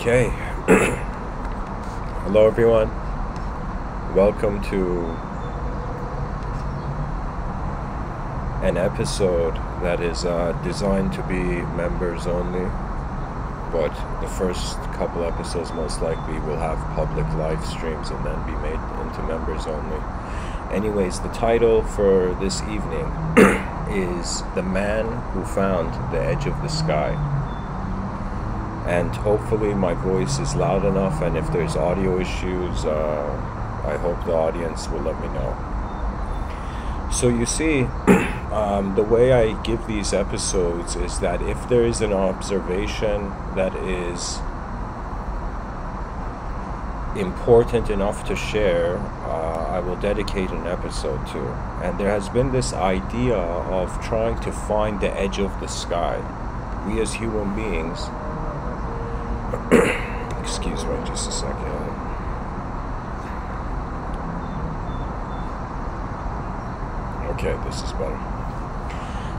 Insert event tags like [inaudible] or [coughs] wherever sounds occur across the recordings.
Okay. [clears throat] Hello, everyone. Welcome to an episode that is uh, designed to be members only. But the first couple episodes most likely will have public live streams and then be made into members only. Anyways, the title for this evening [clears throat] is The Man Who Found the Edge of the Sky and hopefully my voice is loud enough and if there's audio issues uh, i hope the audience will let me know. So you see [clears throat] um, the way i give these episodes is that if there is an observation that is important enough to share uh, i will dedicate an episode to. And there has been this idea of trying to find the edge of the sky. We as human beings Excuse me just a second. Okay, this is better.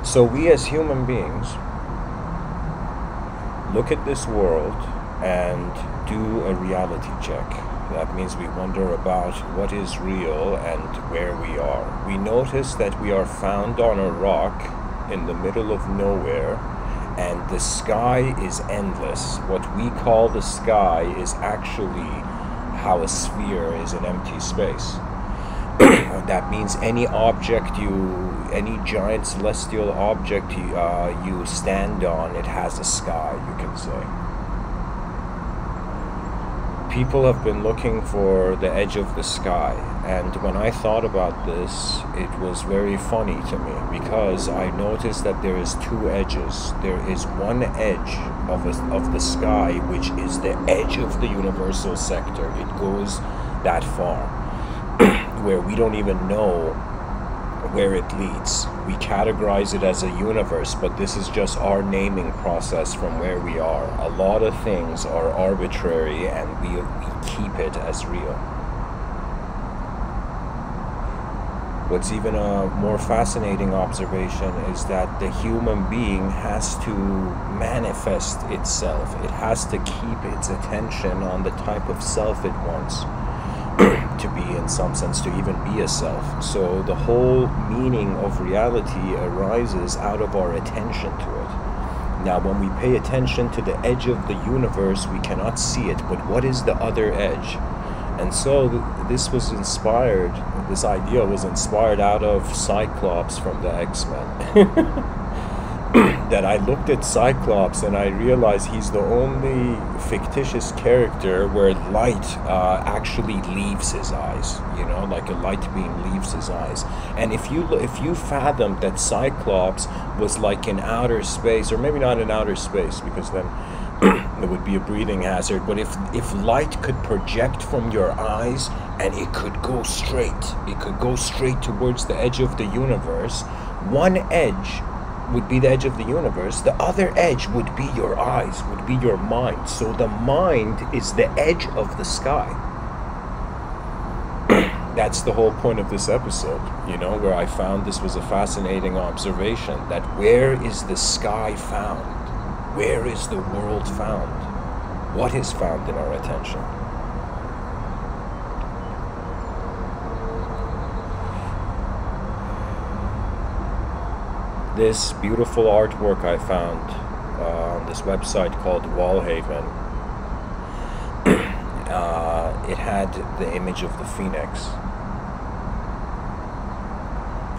So, we as human beings look at this world and do a reality check. That means we wonder about what is real and where we are. We notice that we are found on a rock in the middle of nowhere and the sky is endless. What we call the sky is actually how a sphere is an empty space. [clears throat] that means any object you, any giant celestial object you, uh, you stand on, it has a sky, you can say people have been looking for the edge of the sky. And when I thought about this, it was very funny to me because I noticed that there is two edges. There is one edge of, a, of the sky, which is the edge of the universal sector. It goes that far, [clears throat] where we don't even know where it leads. We categorize it as a universe, but this is just our naming process from where we are. A lot of things are arbitrary and we, we keep it as real. What's even a more fascinating observation is that the human being has to manifest itself. It has to keep its attention on the type of self it wants [clears throat] to be in some sense to even be a self. So the whole meaning of reality arises out of our attention to it. Now when we pay attention to the edge of the universe we cannot see it but what is the other edge and so th- this was inspired this idea was inspired out of cyclops from the x-men [laughs] that I looked at Cyclops and I realized he's the only fictitious character where light uh, actually leaves his eyes. You know, like a light beam leaves his eyes. And if you if you fathom that Cyclops was like in outer space, or maybe not in outer space, because then it would be a breathing hazard. But if if light could project from your eyes and it could go straight, it could go straight towards the edge of the universe. One edge would be the edge of the universe. The other edge would be your eyes, would be your mind. So the mind is the edge of the sky. [clears throat] That's the whole point of this episode, you know, where I found this was a fascinating observation that where is the sky found? Where is the world found? What is found in our attention? this beautiful artwork I found uh, on this website called Wallhaven. [clears throat] uh, it had the image of the phoenix.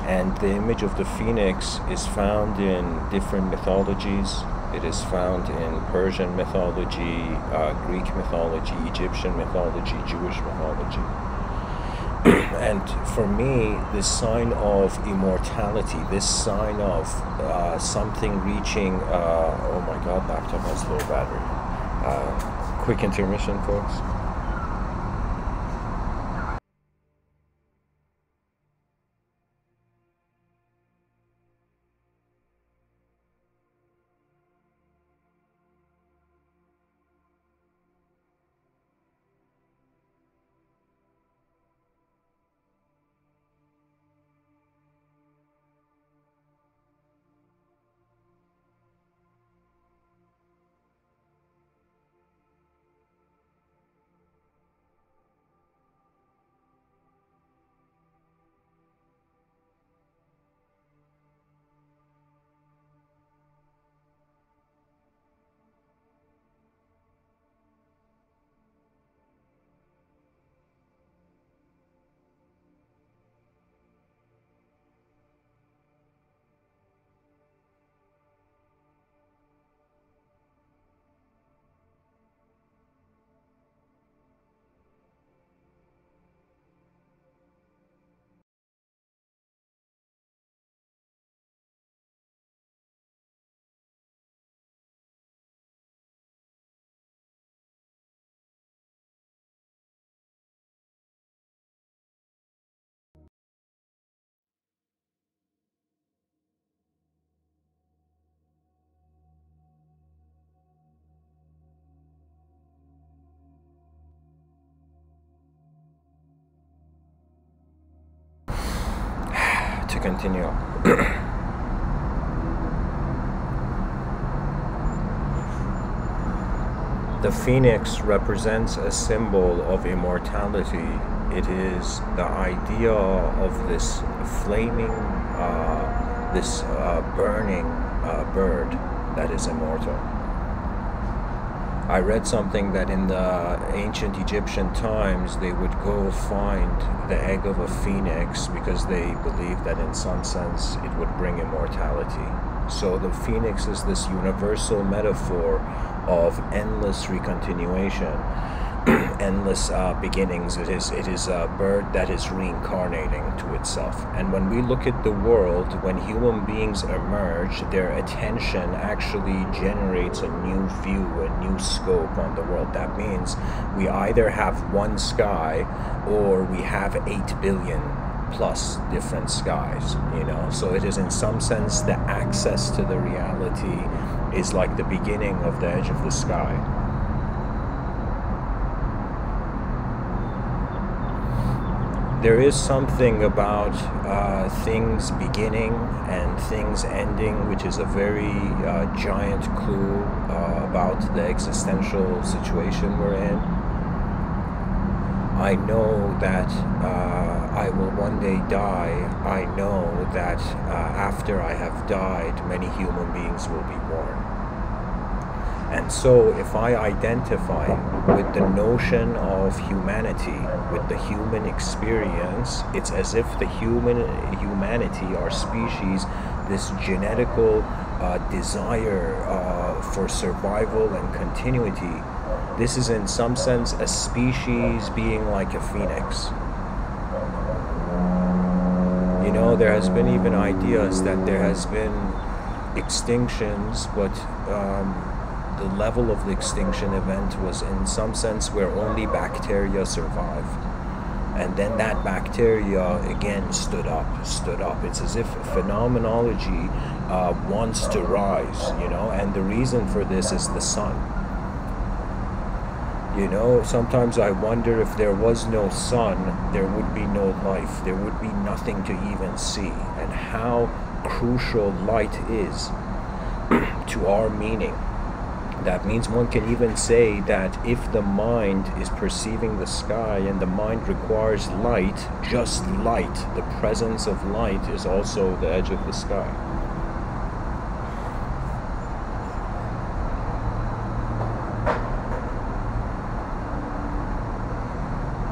And the image of the phoenix is found in different mythologies. It is found in Persian mythology, uh, Greek mythology, Egyptian mythology, Jewish mythology. [clears throat] and for me, this sign of immortality, this sign of uh, something reaching, uh, oh my god, laptop has low battery. Uh, quick intermission, folks. Continue. the phoenix represents a symbol of immortality. It is the idea of this flaming, uh, this uh, burning uh, bird that is immortal. I read something that in the ancient Egyptian times they would go find the egg of a phoenix because they believed that in some sense it would bring immortality. So the phoenix is this universal metaphor of endless recontinuation [clears throat] endless uh, beginnings. It is it is a bird that is reincarnating to itself. And when we look at the world, when human beings emerge, their attention actually generates a new view, a new scope on the world. That means we either have one sky or we have eight billion plus different skies you know so it is in some sense the access to the reality is like the beginning of the edge of the sky there is something about uh, things beginning and things ending, which is a very uh, giant clue uh, about the existential situation we're in. I know that uh, I will one day die. I know that uh, after I have died, many human beings will be born. And so, if I identify with the notion of humanity, with the human experience, it's as if the human humanity, our species, this genetical uh, desire uh, for survival and continuity, this is in some sense a species being like a phoenix. You know, there has been even ideas that there has been extinctions, but um, the level of the extinction event was in some sense where only bacteria survived. And then that bacteria again stood up stood up. It's as if phenomenology uh, wants to rise you know? And the reason for this is the sun. You know sometimes i wonder if there was no sun there would be no life. There would be nothing to even see. And how crucial light is [clears throat] to our meaning that means one can even say that if the mind is perceiving the sky and the mind requires light, just light, the presence of light is also the edge of the sky.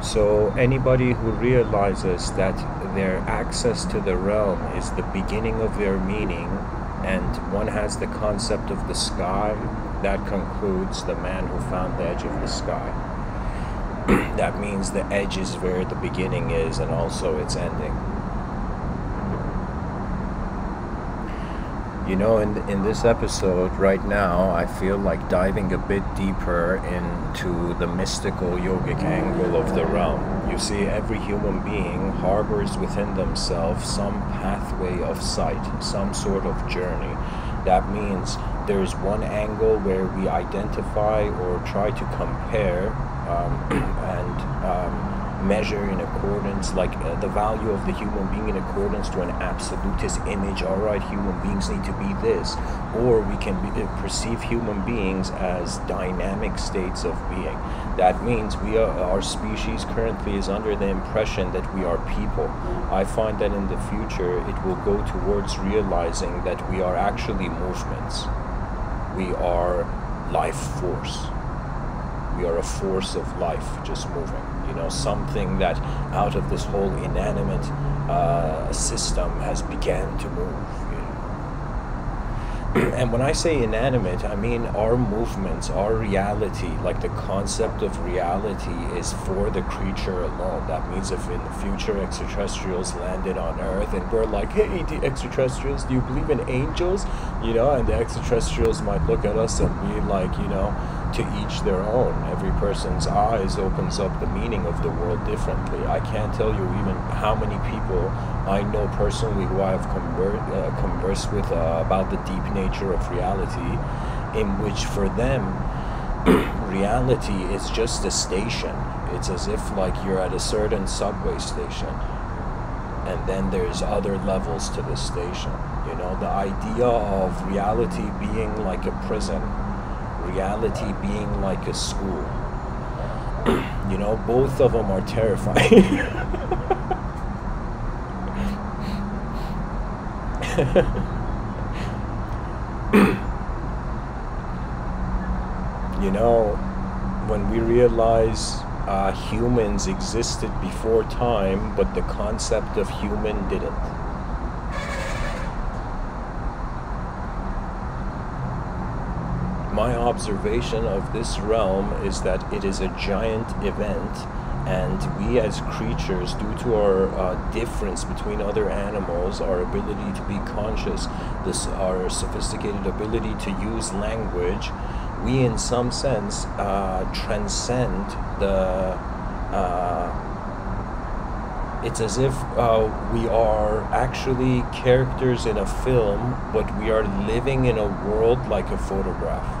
So, anybody who realizes that their access to the realm is the beginning of their meaning, and one has the concept of the sky that concludes the man who found the edge of the sky. [clears throat] that means the edge is where the beginning is and also its ending. You know, in, in this episode right now, I feel like diving a bit deeper into the mystical yogic angle of the realm. You see, every human being harbors within themselves some pathway of sight, some sort of journey. That means there's one angle where we identify or try to compare um, [clears throat] and um, measure in accordance, like uh, the value of the human being in accordance to an absolutist image. All right, human beings need to be this, or we can be, uh, perceive human beings as dynamic states of being. That means we are, our species currently is under the impression that we are people. I find that in the future it will go towards realizing that we are actually movements we are life force. We are a force of life just moving. You know, something that out of this whole inanimate uh, system has began to move and when I say inanimate, I mean our movements, our reality, like the concept of reality is for the creature alone. That means if in the future extraterrestrials landed on Earth and we're like, hey, the extraterrestrials, do you believe in angels? You know, and the extraterrestrials might look at us and be like, you know, to each their own. Every person's eyes opens up the meaning of the world differently. I can't tell you even how many people I know personally who I have conver- uh, conversed with uh, about the deep nature of reality, in which for them, [clears throat] reality is just a station. It's as if like you're at a certain subway station and then there's other levels to the station. You know, the idea of reality being like a prison, reality being like a school. [clears throat] you know, both of them are terrifying. [laughs] you know, when we realize uh, humans existed before time, but the concept of human didn't. Observation of this realm is that it is a giant event, and we as creatures, due to our uh, difference between other animals, our ability to be conscious, this our sophisticated ability to use language, we in some sense uh, transcend the uh, it's as if uh, we are actually characters in a film but we are living in a world like a photograph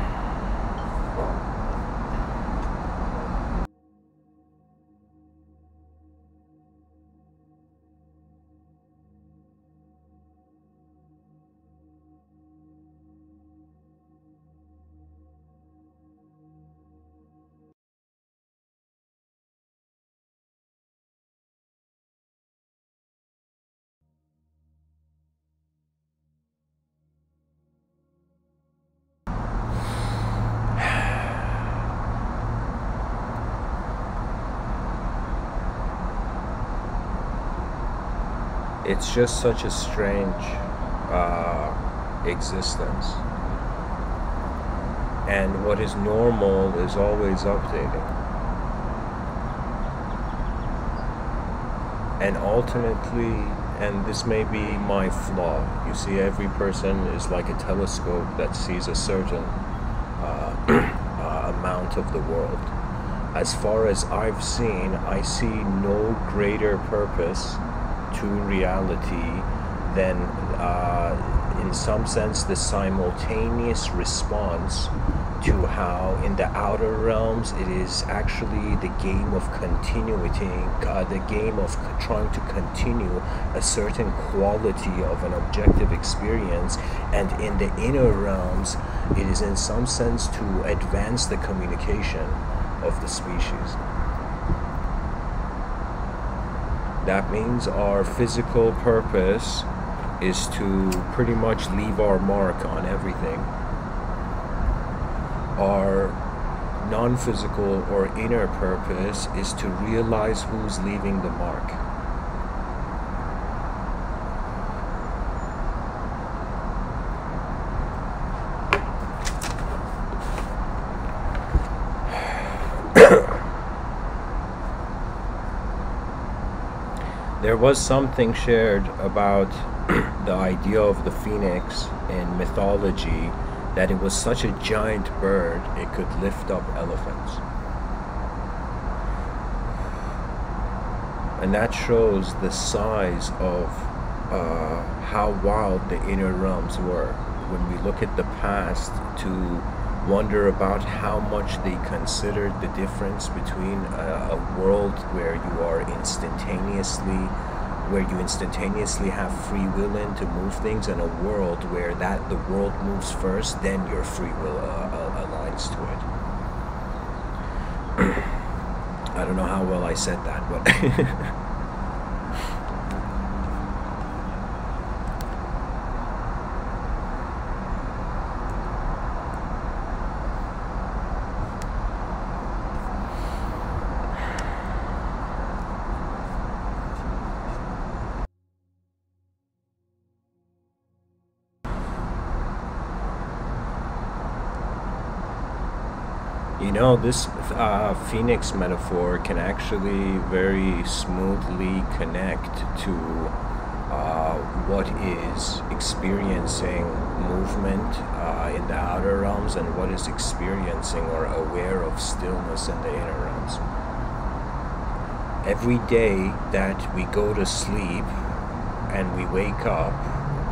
just such a strange uh, existence. And what is normal is always updating. And ultimately, and this may be my flaw, you see, every person is like a telescope that sees a certain uh, [clears throat] uh, amount of the world. As far as I've seen, I see no greater purpose to reality then uh, in some sense the simultaneous response to how in the outer realms it is actually the game of continuity uh, the game of trying to continue a certain quality of an objective experience and in the inner realms it is in some sense to advance the communication of the species that means our physical purpose is to pretty much leave our mark on everything. Our non physical or inner purpose is to realize who's leaving the mark. There was something shared about [clears throat] the idea of the phoenix in mythology that it was such a giant bird it could lift up elephants. And that shows the size of uh, how wild the inner realms were. When we look at the past to wonder about how much they considered the difference between a, a, world where you are instantaneously where you instantaneously have free will in to move things and a world where that the world moves first then your free will uh, uh, aligns to it. [clears throat] I don't know how well i said that but [laughs] You this uh, phoenix metaphor can actually very smoothly connect to uh, what is experiencing movement uh, in the outer realms and what is experiencing or aware of stillness in the inner realms. Every day that we go to sleep and we wake up,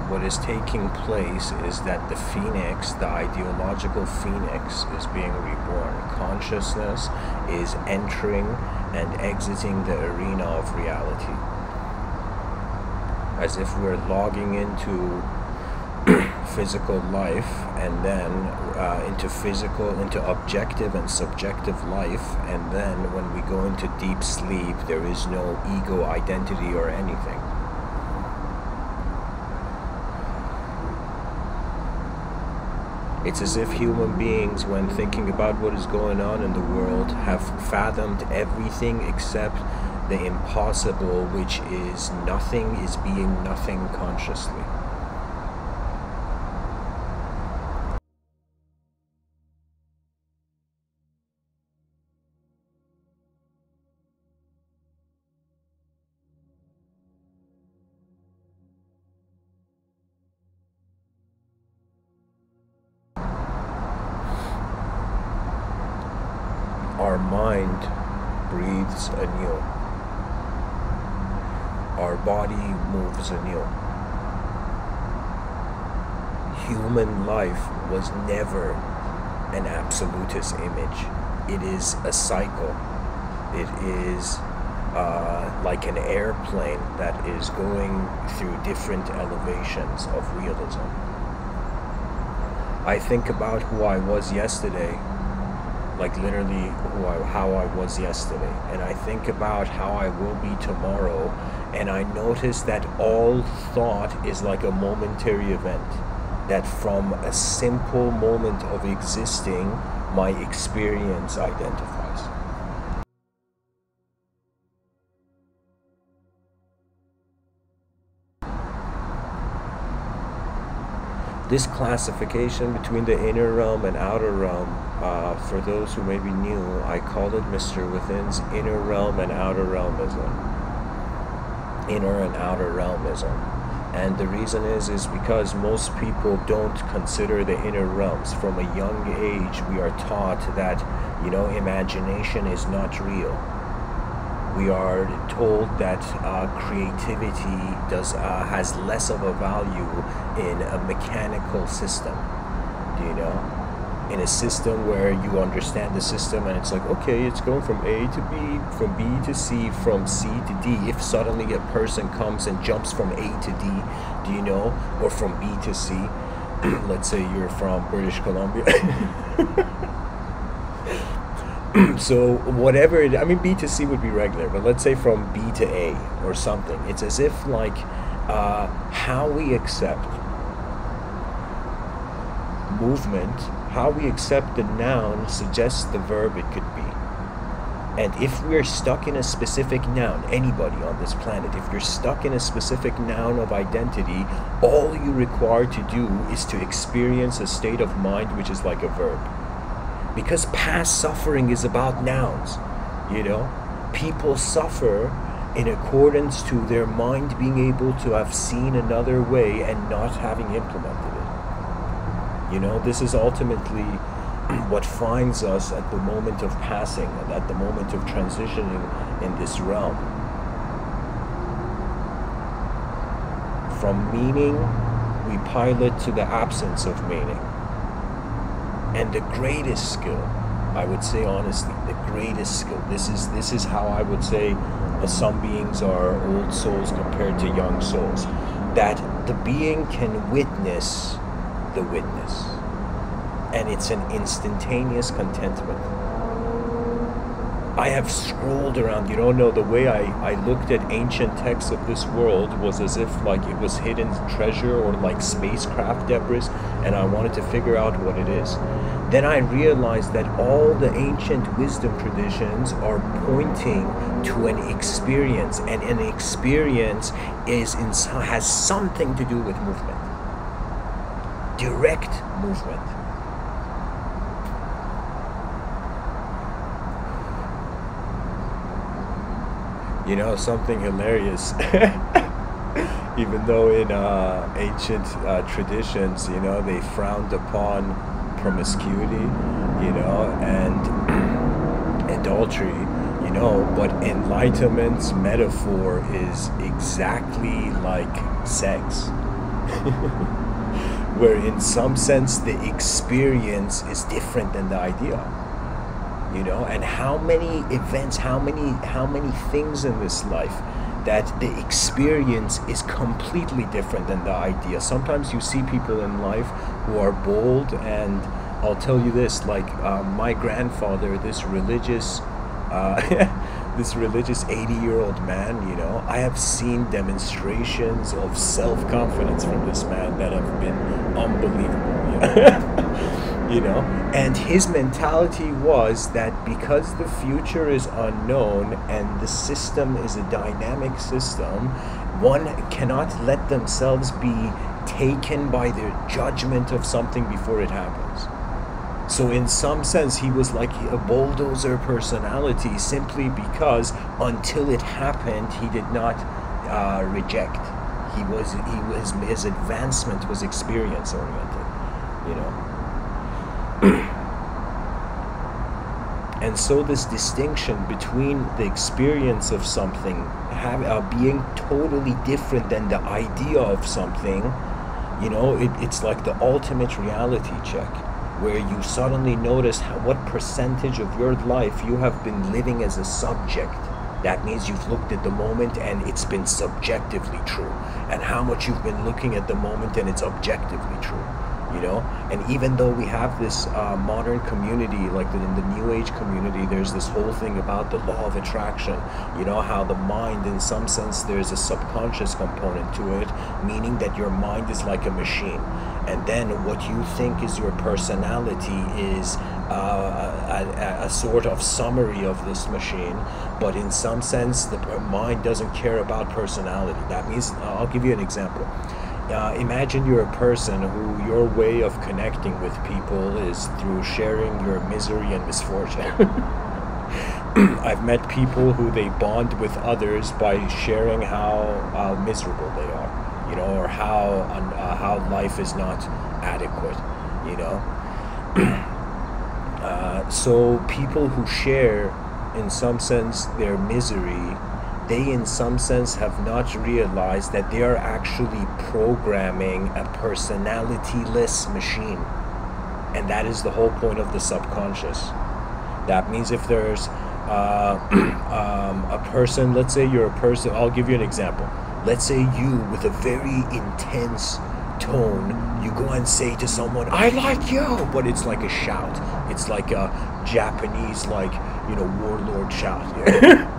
what is taking place is that the phoenix, the ideological phoenix, is being reborn. Consciousness is entering and exiting the arena of reality. As if we're logging into [clears throat] physical life and then uh, into physical, into objective and subjective life, and then when we go into deep sleep, there is no ego identity or anything. It's as if human beings, when thinking about what is going on in the world, have fathomed everything except the impossible, which is nothing is being nothing consciously. It is a cycle. It is uh, like an airplane that is going through different elevations of realism. I think about who I was yesterday like literally who I, how I was yesterday. And I think about how I will be tomorrow, and I notice that all thought is like a momentary event. That from a simple moment of existing, my experience identifies. This classification between the inner realm and outer realm uh, for those who may be new, I call it Mr. Within's inner realm and outer realmism. Inner and outer realmism. And the reason is is because most people don't consider the inner realms. From a young age, we are taught that, you know, imagination is not real. We are told that uh, creativity does uh, has less of a value in a mechanical system. Do you know? In a system where you understand the system and it's like okay it's going from a to b from b to c from c to d. If suddenly a person comes and jumps from a to d do you know or from b to c [clears throat] let's say you're from british columbia. [laughs] So whatever it, i mean b to c would be regular but let's say from b to a or something. It's as if like uh, how we accept movement how we accept the noun suggests the verb it could be. And if we're stuck in a specific noun, anybody on this planet, if you're stuck in a specific noun of identity, all you require to do is to experience a state of mind which is like a verb. Because past suffering is about nouns, you know? People suffer in accordance to their mind being able to have seen another way and not having implemented. You know, this is ultimately [clears throat] what finds us at the moment of passing and at the moment of transitioning in this realm. From meaning, we pilot to the absence of meaning. And the greatest skill, I would say honestly, the greatest skill. This is this is how I would say some beings are old souls compared to young souls. That the being can witness the witness. And it's an instantaneous contentment. I have scrolled around, you don't know, the way I, I looked at ancient texts of this world was as if like it was hidden treasure or like spacecraft debris, and I wanted to figure out what it is. Then I realized that all the ancient wisdom traditions are pointing to an experience, and an experience is in, has something to do with movement direct movement. You know, something hilarious. [laughs] Even though in uh, ancient uh, traditions, you know, they frowned upon promiscuity, you know, and [clears throat] adultery, you know, but enlightenment's metaphor is exactly like sex. [laughs] where in some sense the experience is different than the idea. you know and how many events how many how many things in this life that the experience is completely different than the idea sometimes you see people in life who are bold and i'll tell you this like uh, my grandfather this religious uh, [laughs] this religious 80 year old man you know i have seen demonstrations of self-confidence from this man that have been unbelievable [laughs] you know. And his mentality was that because the future is unknown and the system is a dynamic system one cannot let themselves be taken by the judgment of something before it happens so in some sense he was like a bulldozer personality simply because until it happened he did not uh, reject. He was he was his advancement was experience oriented you know? [clears throat] And so this distinction between the experience of something have, uh, being totally different than the idea of something you know it, it's like the ultimate reality check where you suddenly notice how, what percentage of your life you have been living as a subject. That means you've looked at the moment and it's been subjectively true. And how much you've been looking at the moment and it's objectively true you know? And even though we have this uh, modern community like in the new age community there's this whole thing about the law of attraction you know how the mind in some sense there's a subconscious component to it meaning that your mind is like a machine and then what you think is your personality is uh, a, a, sort of summary of this machine. But in some sense the mind doesn't care about personality. That means i'll give you an example. Uh, imagine you're a person who your way of connecting with people is through sharing your misery and misfortune. [laughs] I've met people who they bond with others by sharing how uh, miserable they are, you know, or how uh, how life is not adequate, you know. [clears throat] Uh, so people who share, in some sense, their misery they in some sense have not realized that they are actually programming a personalityless machine. And that is the whole point of the subconscious. That means if there's uh, [clears throat] um, a person let's say you're a person i'll give you an example let's say you with a very intense tone you go and say to someone i like you but it's like a shout. It's like a japanese like you know warlord shout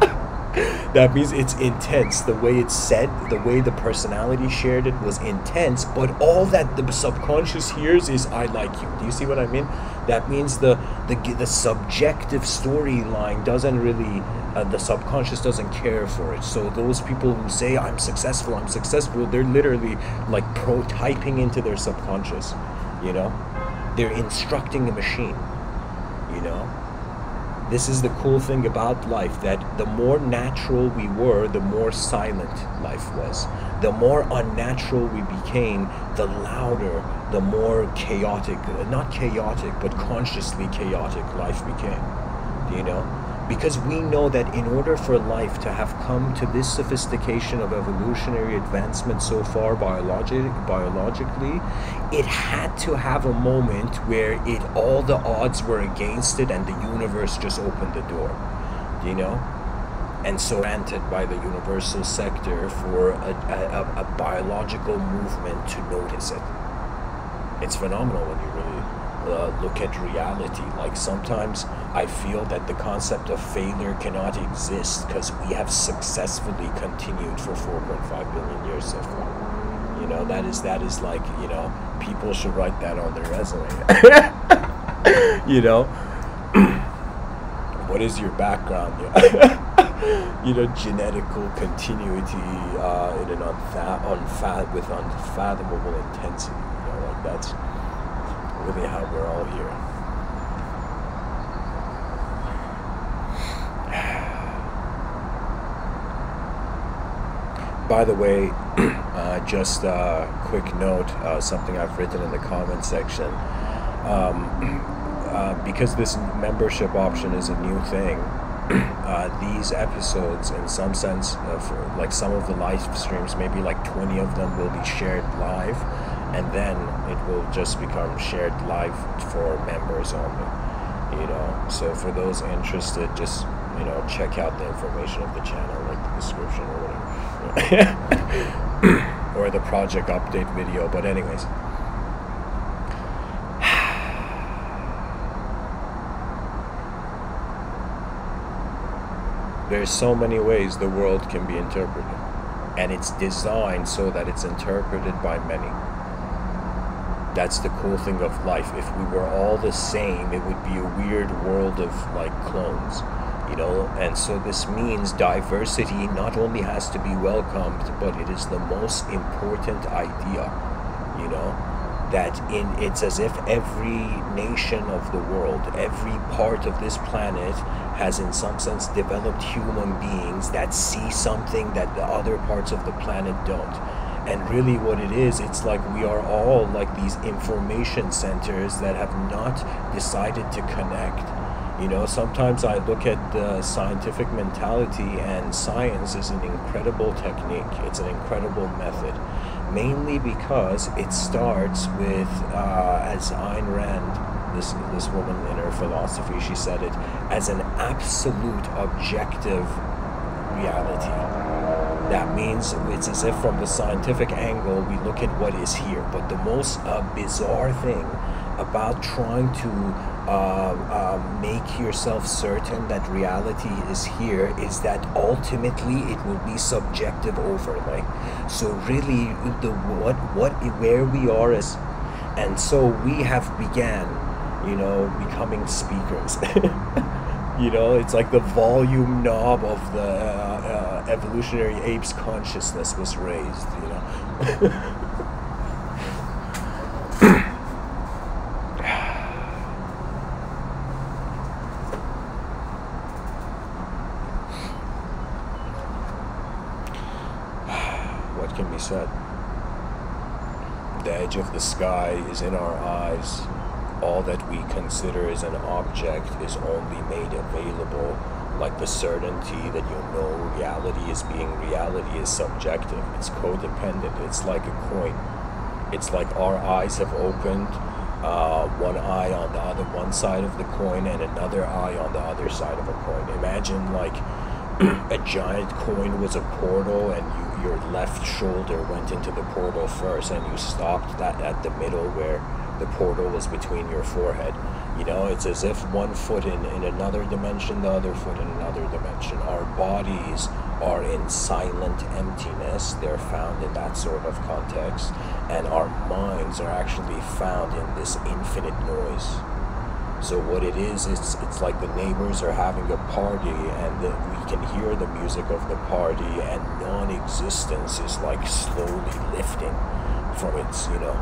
[coughs] [coughs] [coughs] [laughs] that means it's intense. The way it's said, the way the personality shared it was intense, but all that the subconscious hears is "I like you." Do you see what I mean? That means the the the subjective storyline doesn't really, uh, the subconscious doesn't care for it. So those people who say "I'm successful," "I'm successful," they're literally like pro typing into their subconscious. You know, they're instructing a machine. This is the cool thing about life that the more natural we were, the more silent life was. The more unnatural we became, the louder, the more chaotic, not chaotic, but consciously chaotic life became. Do you know? Because we know that in order for life to have come to this sophistication of evolutionary advancement so far biologic, biologically it had to have a moment where it all the odds were against it and the universe just opened the door you know? And so granted by the universal sector for a, a, a biological movement to notice it. It's phenomenal when you really uh, look at reality. Like sometimes I feel that the concept of failure cannot exist because we have successfully continued for 4.5 billion years so far. You know, that is that is like, you know, people should write that on their resume. [laughs] you know, what is your background? [laughs] you know, genetical continuity uh, in an unfa- unfa- with unfathomable intensity. You know, like that's really how we're all here. [sighs] By the way, [clears throat] uh, just a quick note, uh, something I've written in the comment section. Um, [clears throat] uh, because this membership option is a new thing, [clears throat] uh, these episodes, in some sense, uh, for like some of the live streams, maybe like 20 of them will be shared live and then it will just become shared live for members only You know, so for those interested, just you know, check out the information of the channel, like the description or whatever, [coughs] or the project update video. But anyways. [sighs] There's so many ways the world can be interpreted, and it's designed so that it's interpreted by many. That's the cool thing of life. If we were all the same, it would be a weird world of like clones, you know. And so this means diversity not only has to be welcomed, but it is the most important idea, you know that in it's as if every nation of the world every part of this planet has in some sense developed human beings that see something that the other parts of the planet don't and really what it is it's like we are all like these information centers that have not decided to connect. You know sometimes i look at the scientific mentality and science is an incredible technique. It's an incredible method. Mainly because it starts with uh, as Ayn Rand this this woman in her philosophy she said it as an absolute objective reality that means it's as if from the scientific angle we look at what is here but the most uh, bizarre thing about trying to uh, uh, make yourself certain that reality is here is that ultimately it will be subjective overlay so really the what what where we are is and so we have began you know, becoming speakers. [laughs] you know, it's like the volume knob of the uh, uh, evolutionary ape's consciousness was raised, you know. [sighs] what can be said? The edge of the sky is in our eyes all that we consider as an object is only made available like the certainty that you know reality is being reality is subjective. It's codependent. It's like a coin. It's like our eyes have opened uh, one eye on the other one side of the coin and another eye on the other side of a coin. Imagine like [clears throat] a giant coin was a portal and you, your left shoulder went into the portal first and you stopped that at the middle where the portal was between your forehead. You know, it's as if one foot in, in another dimension, the other foot in another dimension. Our bodies are in silent emptiness, they're found in that sort of context, and our minds are actually found in this infinite noise. So what it is, it's it's like the neighbors are having a party, and the, we can hear the music of the party, and non-existence is like slowly lifting from its, you know,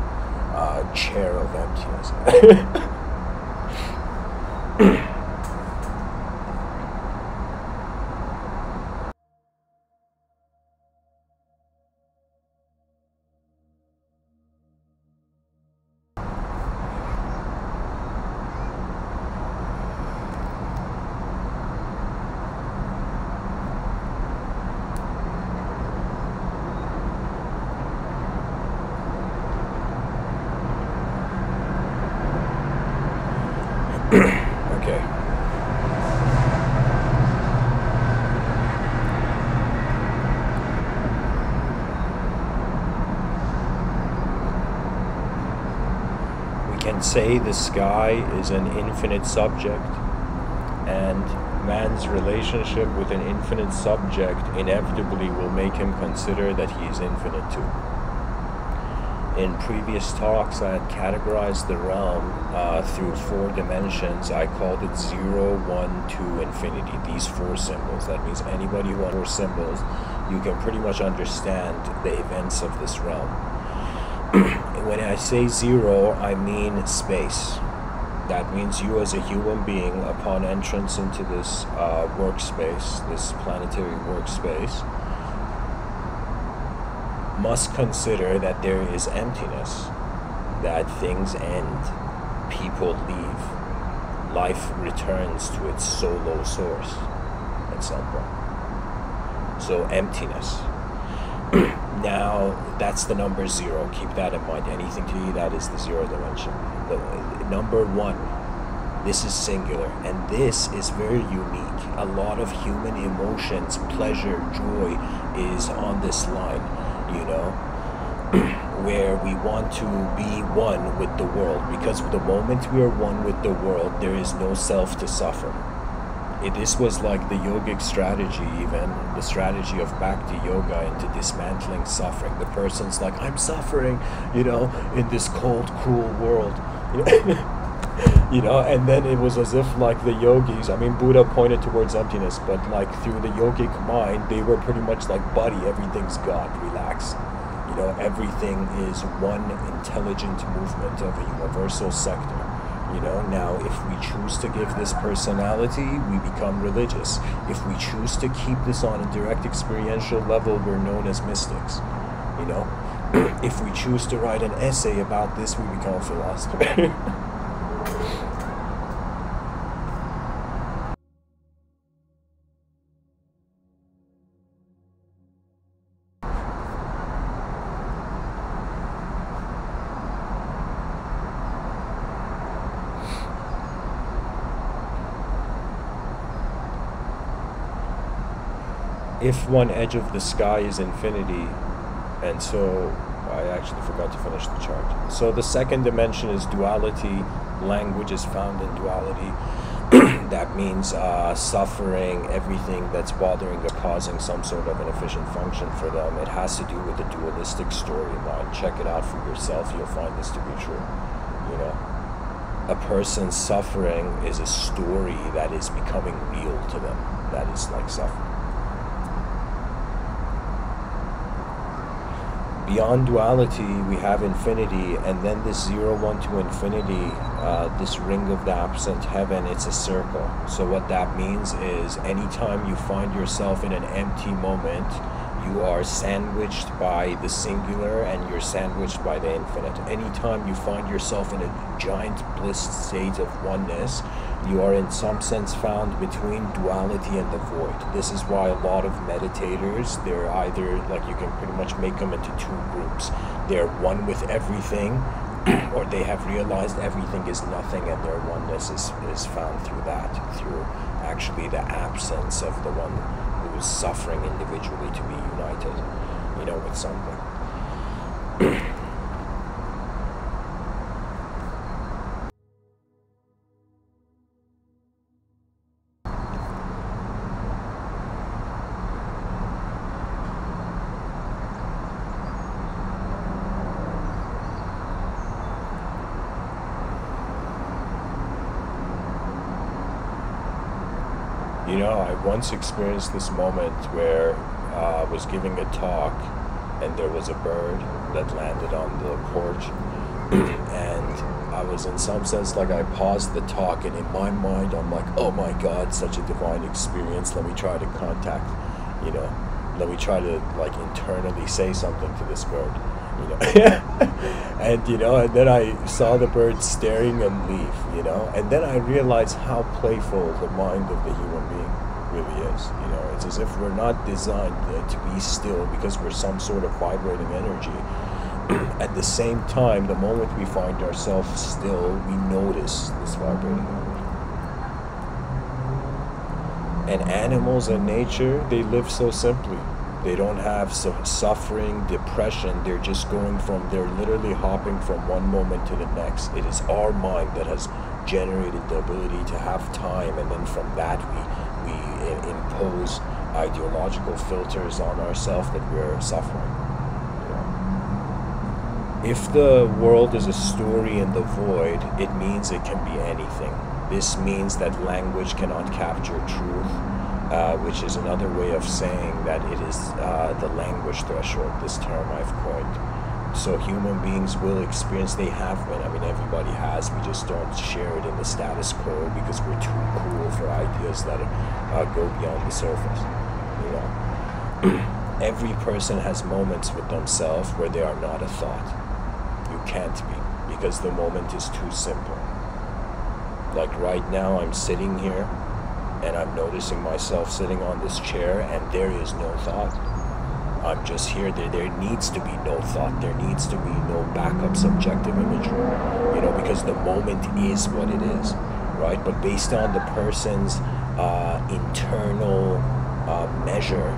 uh, chair of emptiness. [laughs] okay. We can say the sky is an infinite subject, and man's relationship with an infinite subject inevitably will make him consider that he is infinite too in previous talks, I had categorized the realm uh, through four dimensions. I called it 0, 1, 2, infinity. These four symbols. That means anybody who has four symbols, you can pretty much understand the events of this realm. When I say zero, I mean space. That means you, as a human being, upon entrance into this uh, workspace, this planetary workspace, must consider that there is emptiness, that things end, people leave, life returns to its solo source at some point. So, emptiness. Now, that's the number zero. Keep that in mind. Anything to you, that is the zero dimension. The, number one, This is singular, and this is very unique. A lot of human emotions, pleasure, joy is on this line, you know, [clears throat] where we want to be one with the world. Because the moment we are one with the world, there is no self to suffer. It, this was like the yogic strategy, even the strategy of bhakti yoga into dismantling suffering. The person's like, I'm suffering, you know, in this cold, cruel world. [laughs] you know and then it was as if like the yogis i mean buddha pointed towards emptiness but like through the yogic mind they were pretty much like buddy everything's god relax you know everything is one intelligent movement of a universal sector you know? Now if we choose to give this personality we become religious. If we choose to keep this on a direct experiential level we're known as mystics you know? [clears throat] If we choose to write an essay about this we become philosophers [laughs] one edge of the sky is infinity, and so I actually forgot to finish the chart. So the second dimension is duality. Language is found in duality. [clears throat] that means uh, suffering, everything that's bothering or causing some sort of an efficient function for them. It has to do with the dualistic storyline. Check it out for yourself. You'll find this to be true. You know, a person's suffering is a story that is becoming real to them. That is like suffering. Beyond duality we have infinity and then this zero one to infinity uh, this ring of the absent heaven it's a circle. So what that means is anytime you find yourself in an empty moment you are sandwiched by the singular and you're sandwiched by the infinite anytime you find yourself in a giant bliss state of oneness you are in some sense found between duality and the void. This is why a lot of meditators, they're either like you can pretty much make them into two groups. They're one with everything, [clears throat] or they have realized everything is nothing and their oneness is, is found through that, through actually the absence of the one suffering individually to be united, you know, with something. [clears throat] You know, I once experienced this moment where uh, I was giving a talk and there was a bird that landed on the porch. [clears throat] and I was, in some sense, like I paused the talk, and in my mind, I'm like, oh my God, such a divine experience. Let me try to contact, you know, let me try to like internally say something to this bird you know [laughs] and you know and then i saw the bird staring and leave you know and then i realized how playful the mind of the human being you know it's as if we're not designed to be still because we're some sort of vibrating energy [clears throat] at the same time the moment we find ourselves still we notice this vibrating energy and animals in nature they live so simply they don't have suffering, depression. They're just going from, they're literally hopping from one moment to the next. It is our mind that has generated the ability to have time, and then from that, we impose ideological filters on ourselves that we're suffering. If the world is a story in the void, it means it can be anything. This means that language cannot capture truth uh, which is another way of saying that it is uh, the language threshold, this term I've coined. So human beings will experience, they have been, I mean, everybody has, we just don't share it in the status quo because we're too cool for ideas that uh, go beyond the surface, you know. [clears throat] Every person has moments with themselves where they are not a thought. You can't be because the moment is too simple. Like right now, I'm sitting here and I'm noticing myself sitting on this chair and there is no thought. I'm just here. There, there needs to be no thought. There needs to be no backup subjective imagery. You know, because the moment is what it is. right? But based on the person's uh, internal uh, measure,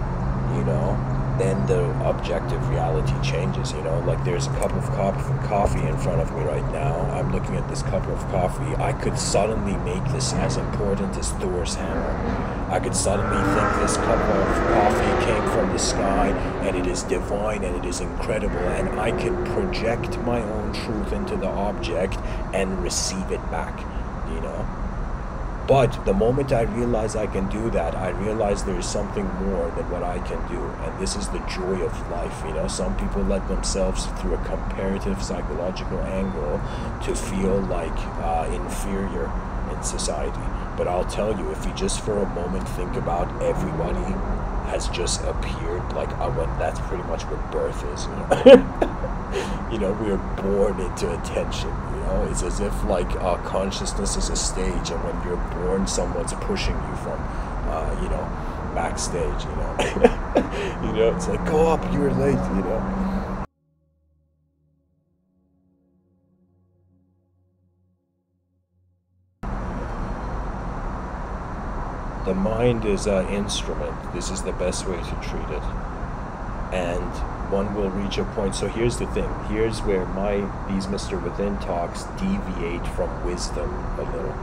you know, then the objective reality changes. You know, like there's a cup of coffee in front of me right now. I'm looking at this cup of coffee. I could suddenly make this as important as Thor's hammer. I could suddenly think this cup of coffee came from the sky and it is divine and it is incredible, and I could project my own truth into the object and receive it back. You know. But the moment I realize I can do that, I realize there is something more than what I can do. And this is the joy of life. You know, some people let themselves through a comparative psychological angle to feel like uh, inferior in society. But I'll tell you, if you just for a moment think about everybody has just appeared, like uh, when that's pretty much what birth is. You [laughs] know, you know we are born into attention You know, it's as if like uh, consciousness is a stage, and when you're born, someone's pushing you from, uh, you know, backstage. You know, [laughs] you know, it's like go up, you're late. You know. The mind is an instrument. This is the best way to treat it. And one will reach a point. So here's the thing. Here's where my these Mr. Within talks deviate from wisdom a little.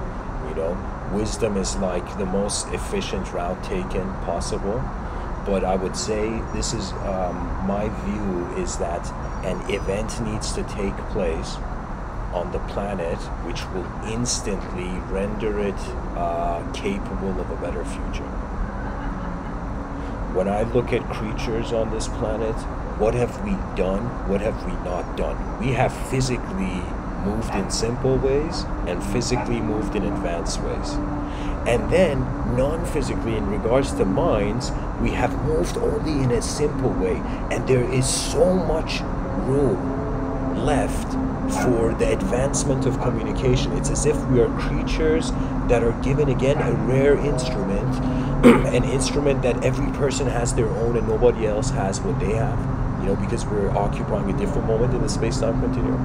You know, wisdom is like the most efficient route taken possible. But I would say this is um, my view is that an event needs to take place on the planet which will instantly render it uh, capable of a better future. When I look at creatures on this planet, what have we done? What have we not done? We have physically moved in simple ways and physically moved in advanced ways. And then, non physically, in regards to minds, we have moved only in a simple way. And there is so much room left for the advancement of communication. It's as if we are creatures that are given again a rare instrument, [clears throat] an instrument that every person has their own and nobody else has what they have you know, because we're occupying a different moment in the space-time continuum,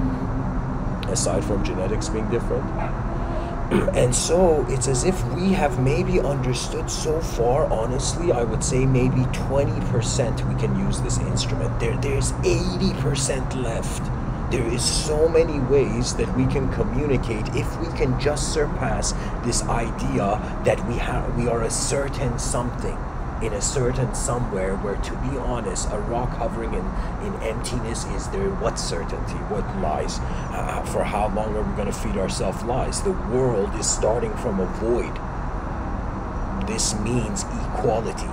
aside from genetics being different. [clears throat] and so it's as if we have maybe understood so far, honestly, I would say maybe 20% we can use this instrument. There, there's 80% left. There is so many ways that we can communicate if we can just surpass this idea that we have we are a certain something in a certain somewhere where to be honest a rock hovering in, in emptiness is there what certainty what lies uh, for how long are we going to feed ourselves lies? The world is starting from a void. This means equality.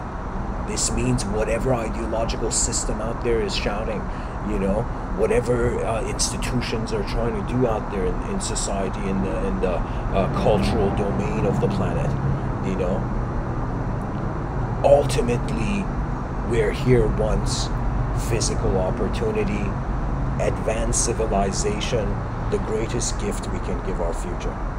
This means whatever ideological system out there is shouting you know whatever uh, institutions are trying to do out there in, in society in the, in the uh, cultural domain of the planet you know ultimately, we're here once physical opportunity, advanced civilization, the greatest gift we can give our future.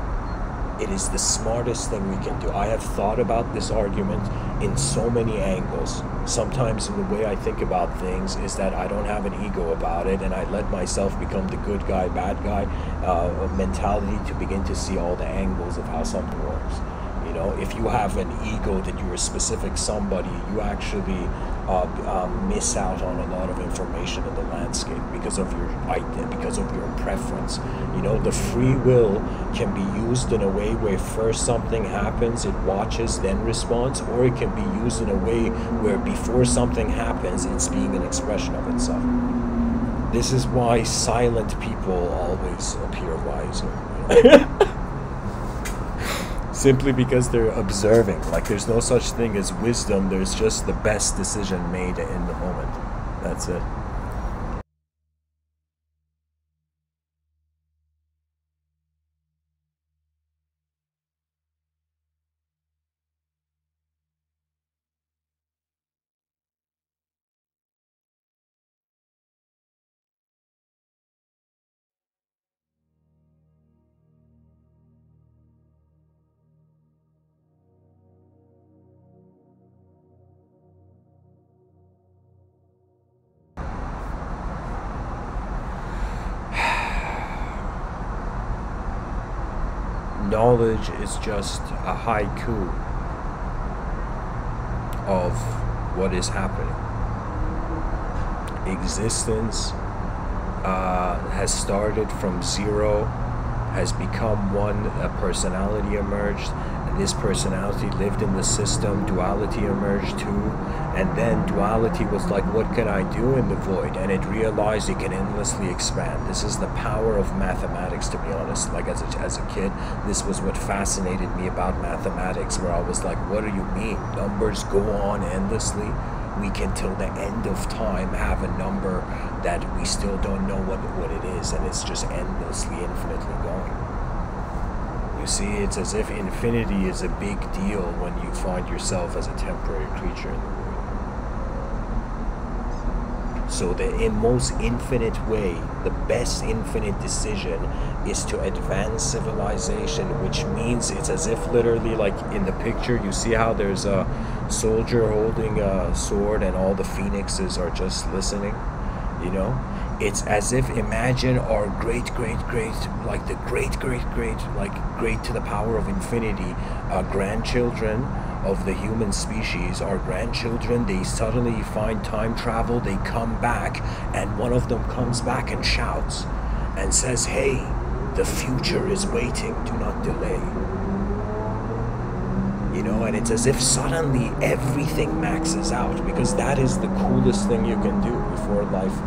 It is the smartest thing we can do. I have thought about this argument in so many angles. Sometimes, the way I think about things, is that I don't have an ego about it and I let myself become the good guy, bad guy uh, mentality to begin to see all the angles of how something works. You know, if you have an ego that you're a specific somebody, you actually uh, um, miss out on a lot of information in the landscape because of your because of your preference. You know, the free will can be used in a way where first something happens, it watches, then responds, or it can be used in a way where before something happens, it's being an expression of itself. This is why silent people always appear wiser. [laughs] simply because they're observing. Like there's no such thing as wisdom, there's just the best decision made in the moment. That's it. Is just a haiku of what is happening. Existence uh, has started from zero, has become one, a personality emerged, this personality lived in the system, duality emerged too, and then duality was like, what can I do in the void? And it realized it can endlessly expand. This is the power of mathematics, to be honest. Like as a, as a kid, this was what fascinated me about mathematics, where I was like, what do you mean? Numbers go on endlessly? we can till the end of time have a number that we still don't know what, what it is and it's just endlessly infinitely going you see it's as if infinity is a big deal when you find yourself as a temporary creature in the world so the most infinite way, the best infinite decision is to advance civilization, which means it's as if literally like in the picture you see how there's a soldier holding a sword and all the phoenixes are just listening, you know? It's as if imagine our great great great like the great great great like great to the power of infinity uh, grandchildren of the human species, our grandchildren, they suddenly find time travel, they come back, and one of them comes back and shouts and says, Hey, the future is waiting, do not delay. You know, and it's as if suddenly everything maxes out because that is the coolest thing you can do before life,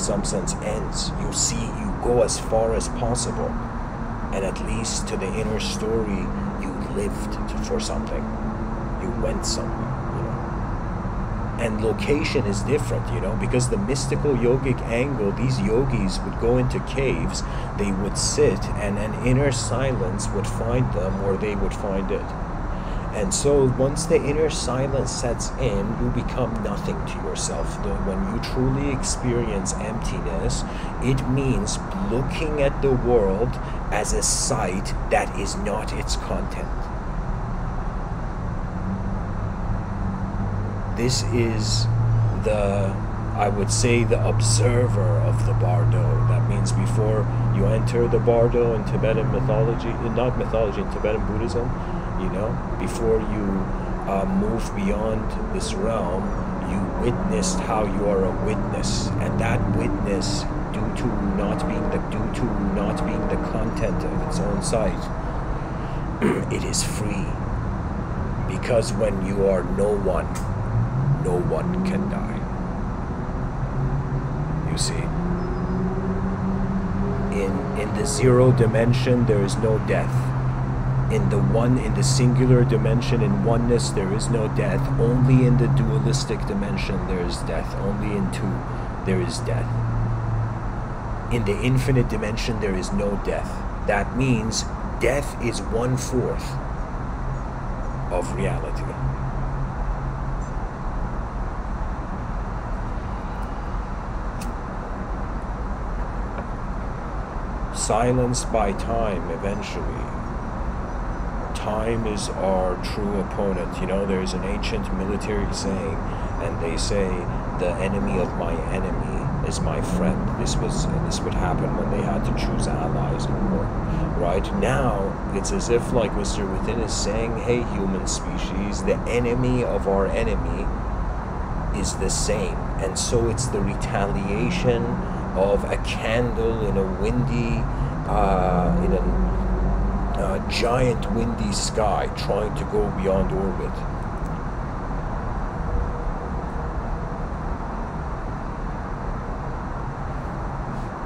some sense, ends. You see, you go as far as possible, and at least to the inner story, you lived for something You went somewhere, you know. And location is different, you know, because the mystical yogic angle, these yogis would go into caves, they would sit, and an inner silence would find them or they would find it. And so once the inner silence sets in, you become nothing to yourself. When you truly experience emptiness, it means looking at the world as a sight that is not its content. this is the I would say the observer of the bardo. That means before you enter the bardo in Tibetan mythology, not mythology, in Tibetan Buddhism, you know, before you uh, move beyond this realm, you witnessed how you are a witness, and that witness, due to not being the due to not being the content of its own sight, [clears throat] it is free. Because when you are no one, no one can die. You see, in in the zero dimension there is no death. In the one, in the singular dimension, in oneness, there is no death. Only in the dualistic dimension there is death. Only in two there is death. In the infinite dimension there is no death. That means death is one fourth of reality. silenced by time eventually. Time is our true opponent. You know, there's an ancient military saying, and they say, the enemy of my enemy is my friend. This was this would happen when they had to choose allies in war. Right now, it's as if like Mr. Within is saying, "Hey, human species, the enemy of our enemy is the same," and so it's the retaliation of a candle in a windy, uh, in a giant windy sky trying to go beyond orbit.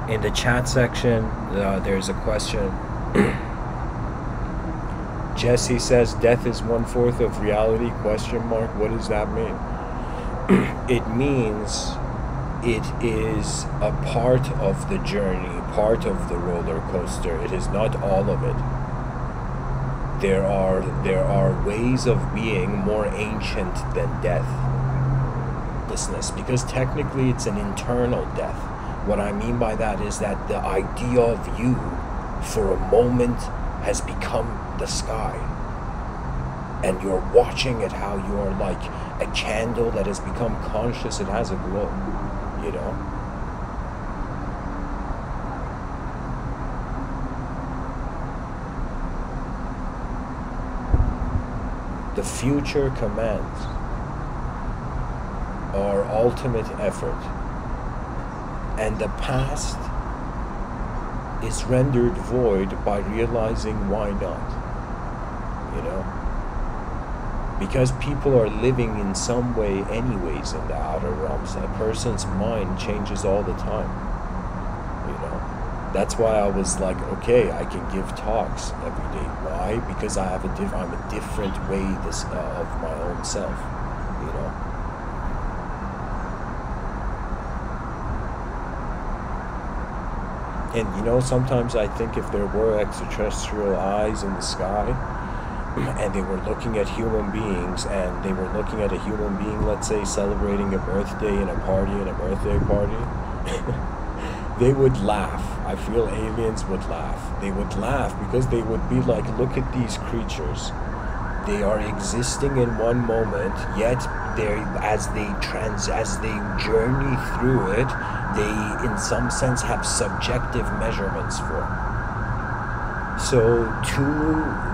In the chat section, uh, there's a question. [clears throat] Jesse says death is one fourth of reality? Question mark. What does that mean? [clears throat] it means it is a part of the journey, part of the roller coaster. It is not all of it. There are there are ways of being more ancient than death. Business, because technically it's an internal death. What I mean by that is that the idea of you for a moment has become the sky. And you're watching it how you're like a candle that has become conscious, it has a glow you know. Future commands our ultimate effort, and the past is rendered void by realizing why not. You know? Because people are living in some way, anyways, in the outer realms. A person's mind changes all the time. That's why I was like, okay, I can give talks every day. Why? Because I have a diff- I'm a different way this uh, of my own self. You know. And you know, sometimes I think if there were extraterrestrial eyes in the sky, [clears throat] and they were looking at human beings, and they were looking at a human being, let's say, celebrating a birthday and a party and a birthday party, [laughs] they would laugh. I feel aliens would laugh. They would laugh because they would be like, look at these creatures. They are existing in one moment, yet they as they trans as they journey through it, they in some sense have subjective measurements for. So to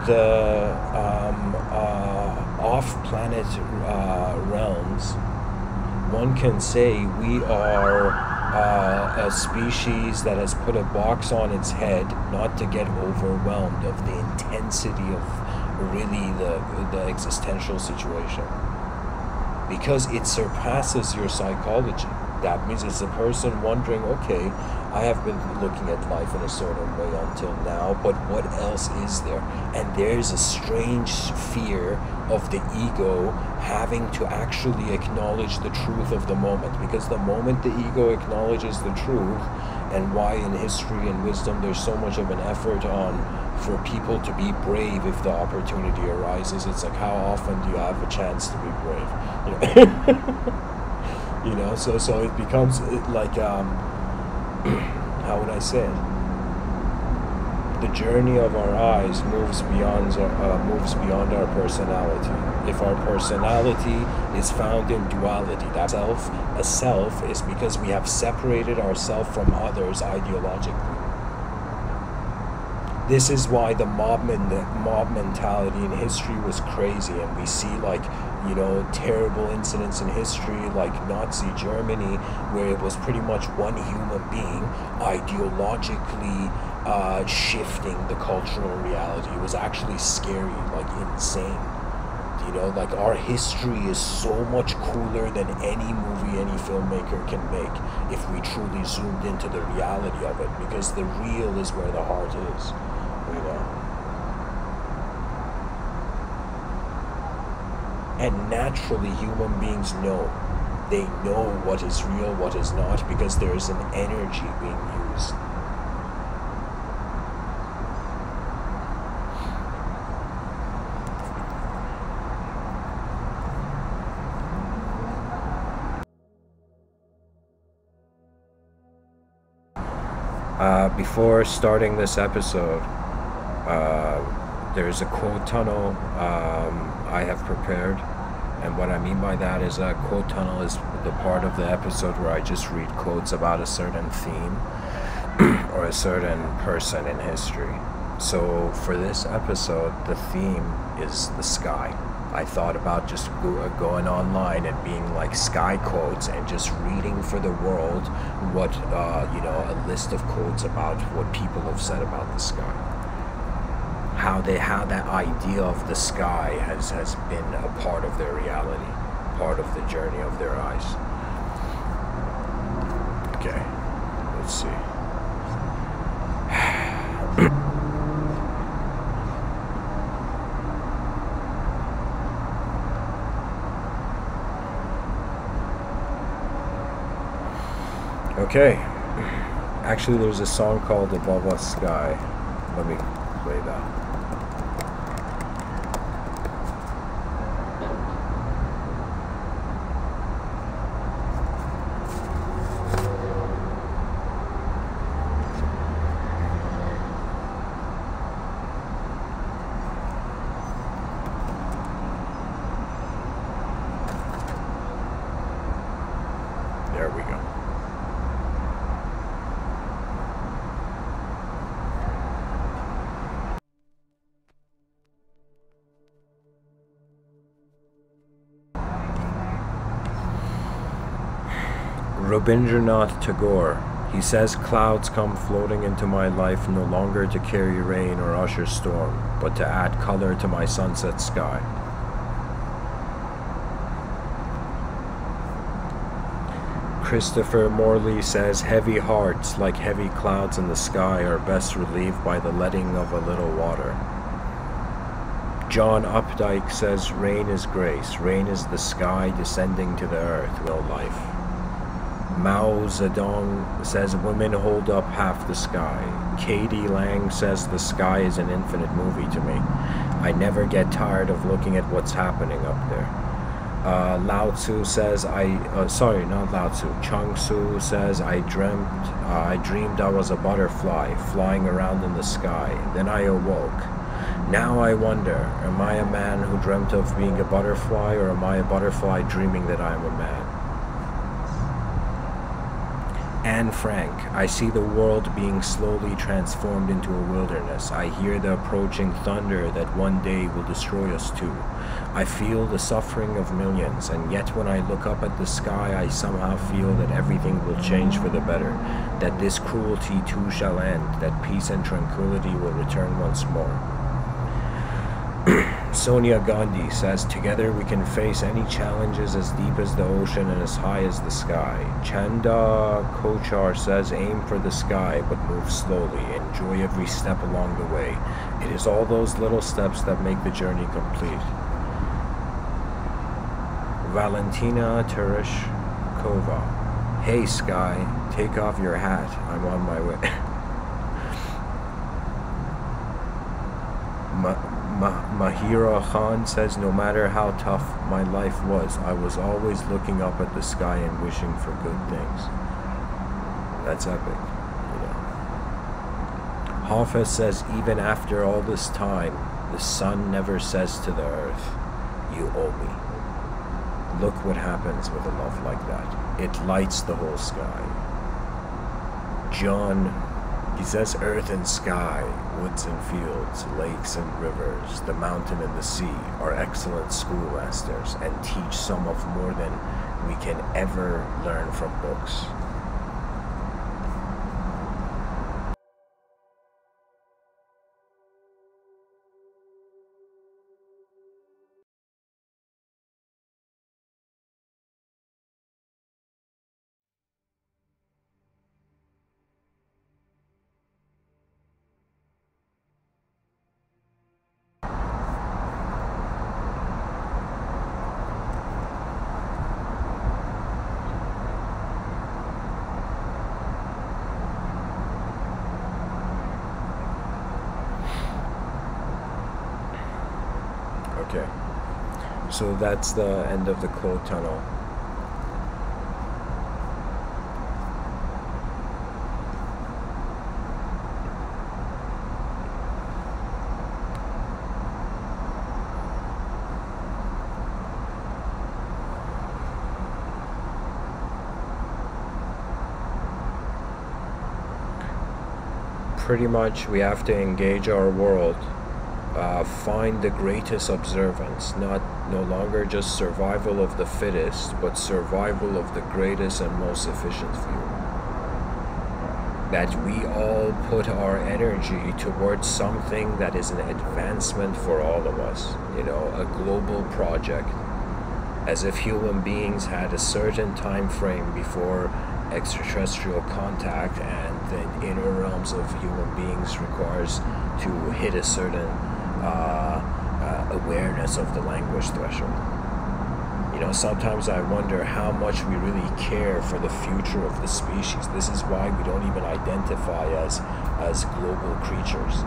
the um, uh, off-planet uh, realms, one can say we are uh, a species that has put a box on its head not to get overwhelmed of the intensity of really the, the existential situation because it surpasses your psychology. That means it's a person wondering, okay, I have been looking at life in a certain way until now, but what else is there? And there's a strange fear of the ego having to actually acknowledge the truth of the moment. Because the moment the ego acknowledges the truth, and why in history and wisdom there's so much of an effort on for people to be brave if the opportunity arises. It's like how often do you have a chance to be brave? [laughs] You know, [laughs] you know so so it becomes like um, [clears throat] how would I say it? The journey of our eyes moves beyond our, uh, moves beyond our personality. If our personality is found in duality, that self, a self, is because we have separated ourselves from others ideologically this is why the mob men- mob mentality in history was crazy and we see like you know terrible incidents in history like Nazi Germany where it was pretty much one human being ideologically uh, shifting the cultural reality it was actually scary like insane you know like our history is so much cooler than any movie any filmmaker can make if we truly zoomed into the reality of it because the real is where the heart is you know. And naturally, human beings know. They know what is real, what is not, because there is an energy being used. Uh, before starting this episode, uh, there's a quote tunnel um, I have prepared. And what I mean by that is a quote tunnel is the part of the episode where I just read quotes about a certain theme [clears throat] or a certain person in history. So for this episode, the theme is the sky. I thought about just go, going online and being like sky quotes and just reading for the world what, uh, you know, a list of quotes about what people have said about the sky how they how that idea of the sky has has been a part of their reality, part of the journey of their eyes. Okay, let's see. [coughs] okay, actually, there's a song called "Above Us Sky." Let me play that. Rabindranath Tagore. He says clouds come floating into my life no longer to carry rain or usher storm, but to add color to my sunset sky. Christopher Morley says heavy hearts, like heavy clouds in the sky, are best relieved by the letting of a little water. John Updike says rain is grace, rain is the sky descending to the earth, no life. Mao Zedong says women hold up half the sky. K. D. Lang says the sky is an infinite movie to me. I never get tired of looking at what's happening up there. Uh, Lao Tzu says I uh, sorry not Lao Tzu Chuang Tzu says I dreamt uh, I dreamed I was a butterfly flying around in the sky then I awoke now I wonder am I a man who dreamt of being a butterfly or am I a butterfly dreaming that I am a man Anne Frank, I see the world being slowly transformed into a wilderness. I hear the approaching thunder that one day will destroy us too. I feel the suffering of millions, and yet when I look up at the sky, I somehow feel that everything will change for the better, that this cruelty too shall end, that peace and tranquility will return once more. Sonia Gandhi says, Together we can face any challenges as deep as the ocean and as high as the sky. Chanda Kochhar says, Aim for the sky, but move slowly. Enjoy every step along the way. It is all those little steps that make the journey complete. Valentina Tereshkova. Hey, sky, take off your hat. I'm on my way. [laughs] Mahira Khan says, No matter how tough my life was, I was always looking up at the sky and wishing for good things. That's epic, you know. Hafez says, Even after all this time, the sun never says to the earth, You owe me. Look what happens with a love like that. It lights the whole sky. John he says earth and sky, woods and fields, lakes and rivers, the mountain and the sea are excellent schoolmasters and teach some of more than we can ever learn from books. So that's the end of the quote tunnel. Pretty much we have to engage our world uh, find the greatest observance, not no longer just survival of the fittest, but survival of the greatest and most efficient few. That we all put our energy towards something that is an advancement for all of us, you know, a global project. As if human beings had a certain time frame before extraterrestrial contact and the inner realms of human beings requires to hit a certain Uh, uh, awareness of the language threshold. You know, sometimes I wonder how much we really care for the future of the species. This is why we don't even identify as as global creatures.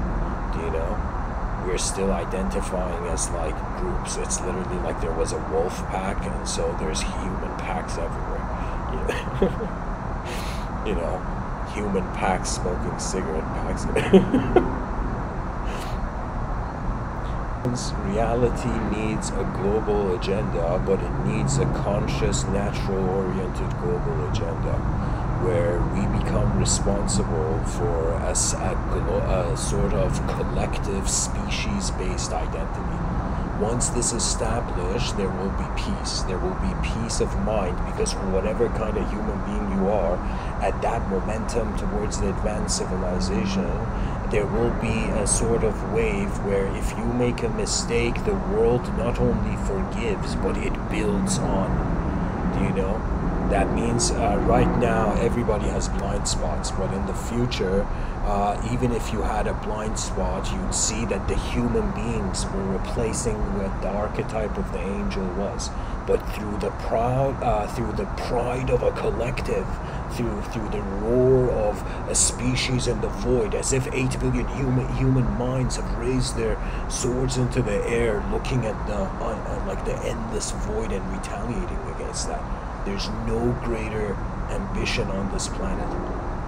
Do you know? We're still identifying as like groups. It's literally like there was a wolf pack, and so there's human packs everywhere. You know, [laughs] you know human packs smoking cigarette packs. [laughs] Reality needs a global agenda, but it needs a conscious, natural oriented global agenda where we become responsible for a, a, a sort of collective species based identity. Once this is established, there will be peace. There will be peace of mind because whatever kind of human being you are, at that momentum towards the advanced civilization, there will be a sort of wave where if you make a mistake, the world not only forgives, but it builds on. Do you know? That means uh, right now everybody has blind spots, but in the future, uh, even if you had a blind spot, you'd see that the human beings were replacing what the archetype of the angel was. But through the proud, uh, through the pride of a collective, through through the roar of a species in the void, as if eight billion human human minds have raised their swords into the air, looking at the uh, like the endless void and retaliating against that. There's no greater ambition on this planet,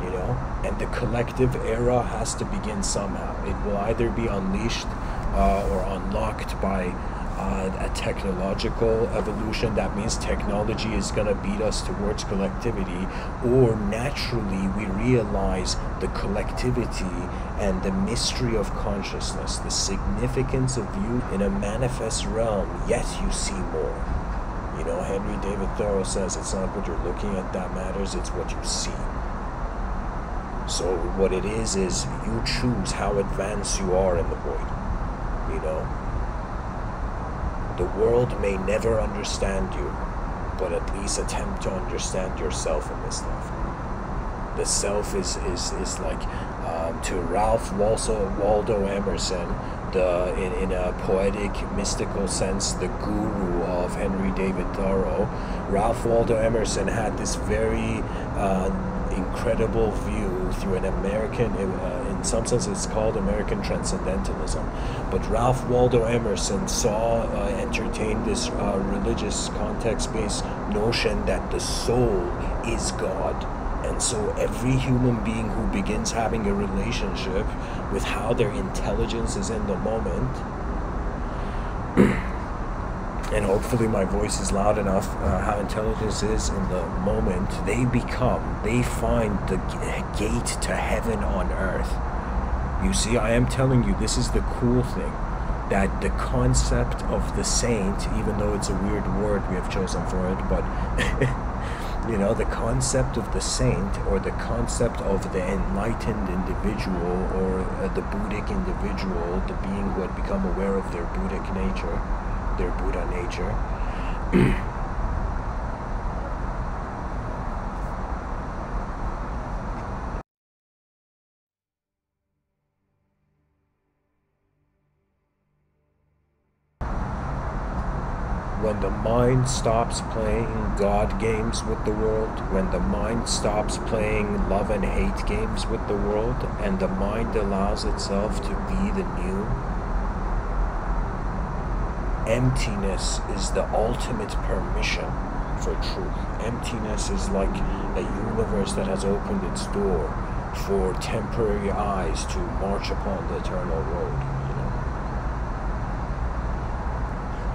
you know? And the collective era has to begin somehow. It will either be unleashed uh, or unlocked by uh, a technological evolution. That means technology is going to beat us towards collectivity, or naturally we realize the collectivity and the mystery of consciousness, the significance of you in a manifest realm, yet you see more. You know, Henry David Thoreau says it's not what you're looking at that matters, it's what you see. So what it is is you choose how advanced you are in the void. You know? The world may never understand you, but at least attempt to understand yourself in this life. The self is is, is like um, to Ralph Waldo, Waldo Emerson, the in, in a poetic, mystical sense, the guru of Henry David Thoreau. Ralph Waldo Emerson had this very uh, incredible view through an American, uh, in some sense, it's called American Transcendentalism. But Ralph Waldo Emerson saw, uh, entertained this uh, religious context based notion that the soul is God and so every human being who begins having a relationship with how their intelligence is in the moment, and hopefully my voice is loud enough, uh, how intelligence is in the moment, they become, they find the gate to heaven on earth. You see, I am telling you, this is the cool thing that the concept of the saint, even though it's a weird word we have chosen for it, but [laughs] you know the concept of the saint or the concept of the enlightened individual or uh, the buddhic individual the being who had become aware of their buddhic nature their buddha nature. When the mind stops playing God games with the world, when the mind stops playing love and hate games with the world, and the mind allows itself to be the new, emptiness is the ultimate permission for truth. Emptiness is like a universe that has opened its door for temporary eyes to march upon the eternal road. You know?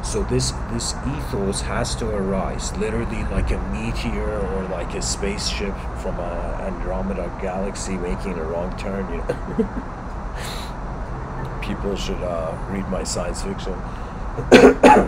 So this this ethos has to arise, literally like a meteor or like a spaceship from a Andromeda galaxy making a wrong turn. You know, [laughs] people should uh, read my science fiction. 咳咳。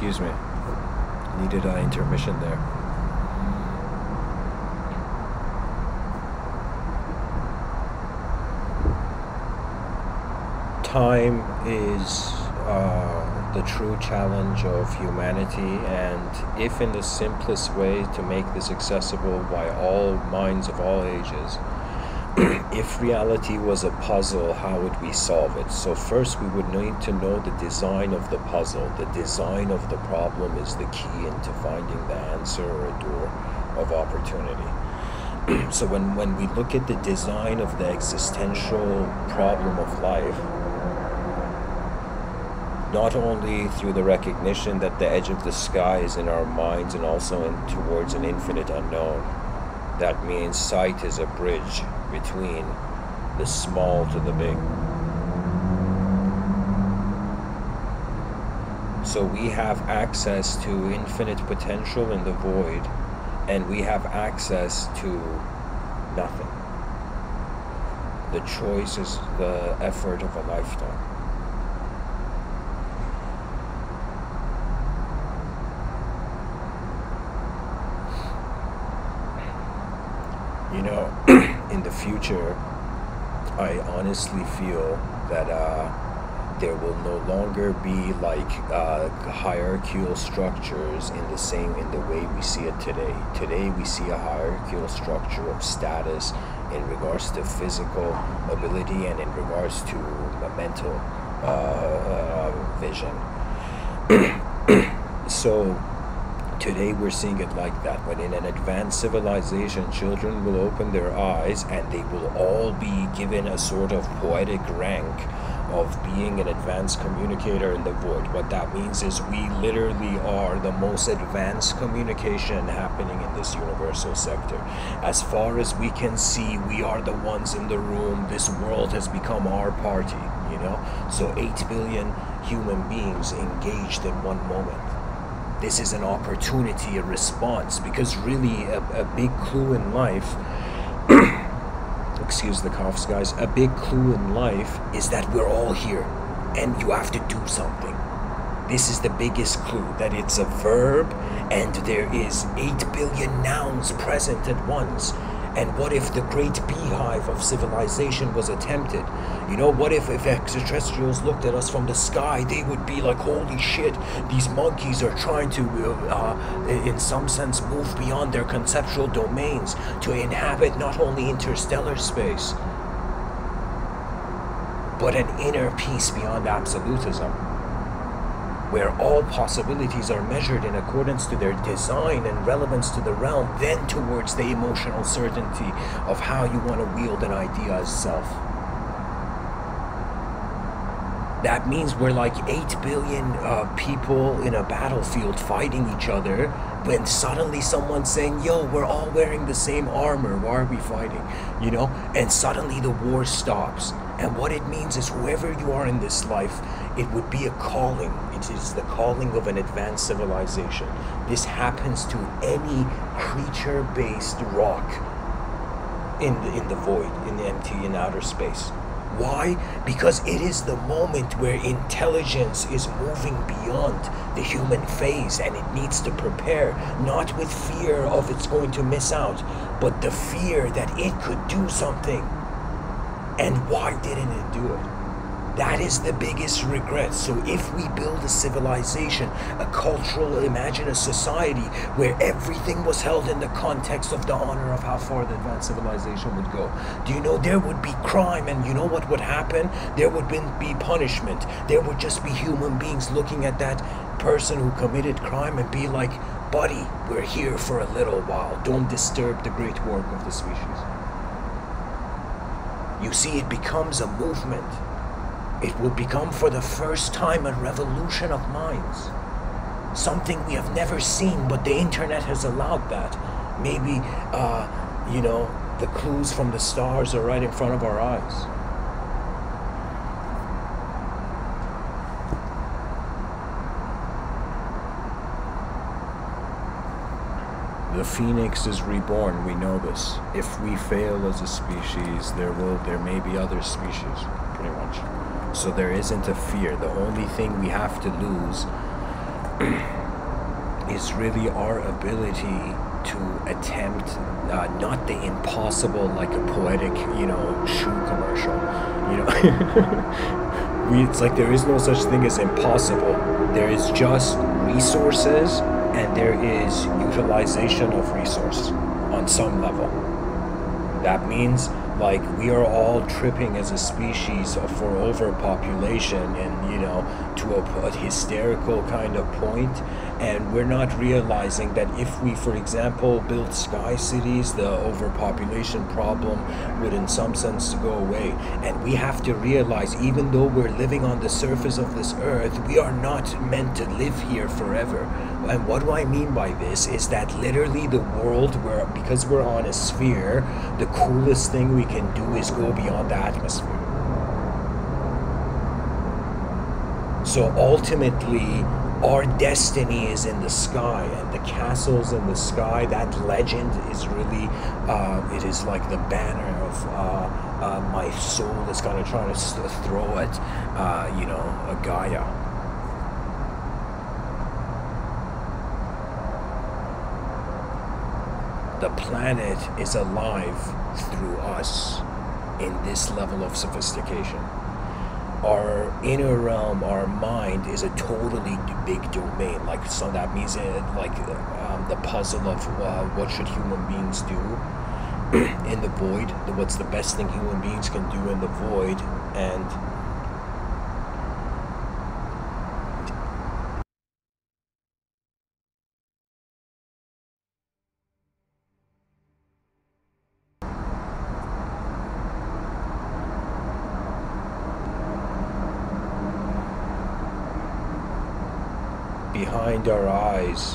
Excuse me. Needed an intermission there. Time is uh, the true challenge of humanity, and if in the simplest way to make this accessible by all minds of all ages, [clears throat] if reality was a puzzle, how would we solve it? So, first, we would need to know the design of the puzzle. The design of the problem is the key into finding the answer or a door of opportunity. [clears throat] so, when, when we look at the design of the existential problem of life, not only through the recognition that the edge of the sky is in our minds and also in, towards an infinite unknown, that means sight is a bridge between the small to the big. So we have access to infinite potential in the void, and we have access to nothing. The choice is the effort of a lifetime. You know, in the future, I honestly feel that uh, there will no longer be like uh, hierarchical structures in the same in the way we see it today. Today we see a hierarchical structure of status in regards to physical ability and in regards to mental uh, uh vision. [clears throat] so Today we're seeing it like that. When in an advanced civilization, children will open their eyes and they will all be given a sort of poetic rank of being an advanced communicator in the void. What that means is we literally are the most advanced communication happening in this universal sector. As far as we can see, we are the ones in the room. This world has become our party, you know? So 8 billion human beings engaged in one moment this is an opportunity, a response, because really a, a big clue in life, [clears throat] excuse the coughs, guys, a big clue in life is that we're all here and you have to do something. This is the biggest clue that it's a verb and there is 8 billion nouns present at once and what if the great beehive of civilization was attempted? You know, what if, if extraterrestrials looked at us from the sky? They would be like, holy shit, these monkeys are trying to, uh, in some sense, move beyond their conceptual domains to inhabit not only interstellar space, but an inner peace beyond absolutism where all possibilities are measured in accordance to their design and relevance to the realm, then towards the emotional certainty of how you want to wield an idea as self. That means we're like 8 billion uh, people in a battlefield fighting each other, when suddenly someone's saying, Yo, we're all wearing the same armor, why are we fighting? You know? And suddenly the war stops. And what it means is whoever you are in this life, it would be a calling. It is the calling of an advanced civilization. This happens to any creature based rock in the, in the void, in the empty, in outer space. Why? Because it is the moment where intelligence is moving beyond the human phase and it needs to prepare, not with fear of it's going to miss out, but the fear that it could do something and why didn't it do it? That is the biggest regret. So, if we build a civilization, a cultural, imagine a society where everything was held in the context of the honor of how far the advanced civilization would go, do you know there would be crime? And you know what would happen? There would be punishment. There would just be human beings looking at that person who committed crime and be like, buddy, we're here for a little while. Don't disturb the great work of the species. You see, it becomes a movement. It will become for the first time a revolution of minds. Something we have never seen, but the internet has allowed that. Maybe, uh, you know, the clues from the stars are right in front of our eyes. The phoenix is reborn, we know this. If we fail as a species, there will there may be other species, pretty much. So there isn't a fear. The only thing we have to lose [clears throat] is really our ability to attempt uh, not the impossible like a poetic you know shoe commercial you know. [laughs] We, it's like there is no such thing as impossible. There is just resources and there is utilization of resource on some level. That means like we are all tripping as a species for overpopulation and you know to a, hysterical kind of point and we're not realizing that if we for example build sky cities the overpopulation problem would in some sense go away and we have to realize even though we're living on the surface of this earth we are not meant to live here forever and what do i mean by this is that literally the world where because we're on a sphere the coolest thing we can do is go beyond the atmosphere. So ultimately, our destiny is in the sky, and the castles in the sky. That legend is really, uh, it is like the banner of uh, uh, my soul that's gonna try to throw at, uh, you know, a Gaia. The planet is alive through us in this level of sophistication. Our inner realm, our mind, is a totally big domain. Like so, that means it, like um, the puzzle of uh, what should human beings do [clears throat] in the void. What's the best thing human beings can do in the void, and behind our eyes,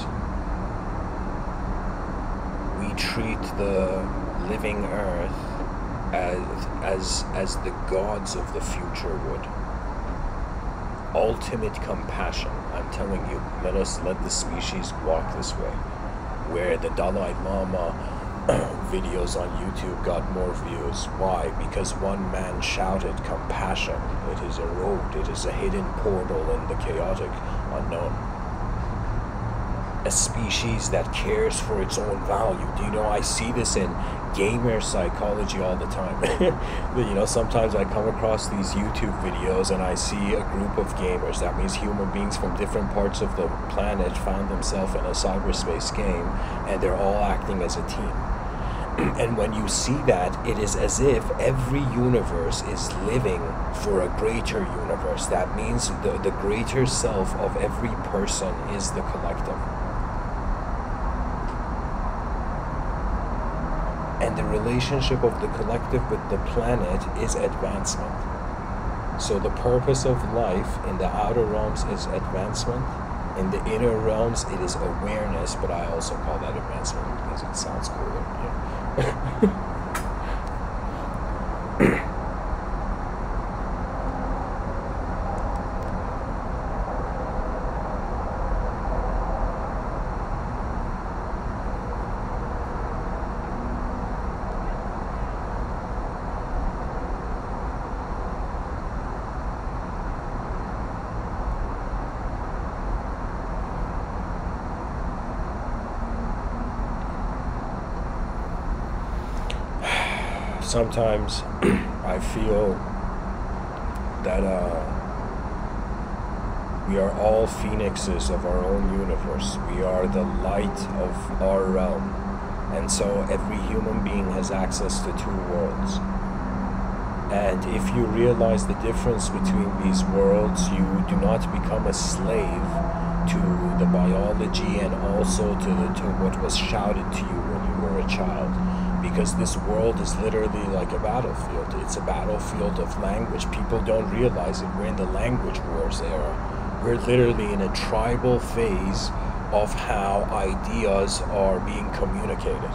we treat the living earth as, as, as the of the future would. Ultimate compassion, I'm telling you, let us let the species walk this way. Where the Dalai Lama [clears throat] videos on YouTube got more views. Why? Because one man shouted compassion. It is a road, it is a hidden portal in the chaotic unknown a species that cares for its own value. Do you know I see this in gamer psychology all the time. [laughs] you know, sometimes I come across these YouTube videos and I see a group of gamers. That means human beings from different parts of the planet found themselves in a cyberspace game and they're all acting as a team. [clears throat] and when you see that, it is as if every universe is living for a greater universe. That means the, the greater self of every person is the collective. And the relationship of the collective with the planet is advancement. So the purpose of life in the outer realms is advancement. In the inner realms, it is awareness, but I also call that advancement because it sounds cooler. Yeah. [laughs] sometimes [clears throat] I feel that uh, we are all phoenixes of our own universe. We are the light of our realm. And so every human being has access to two worlds. And if you realize the difference between these worlds, you do not become a slave to the biology and also to, the, to what was shouted to you when you were a child because this world is literally like a battlefield. It's a battlefield of language. People don't realize it. We're in the language wars era. We're literally in a tribal phase of how ideas are being communicated.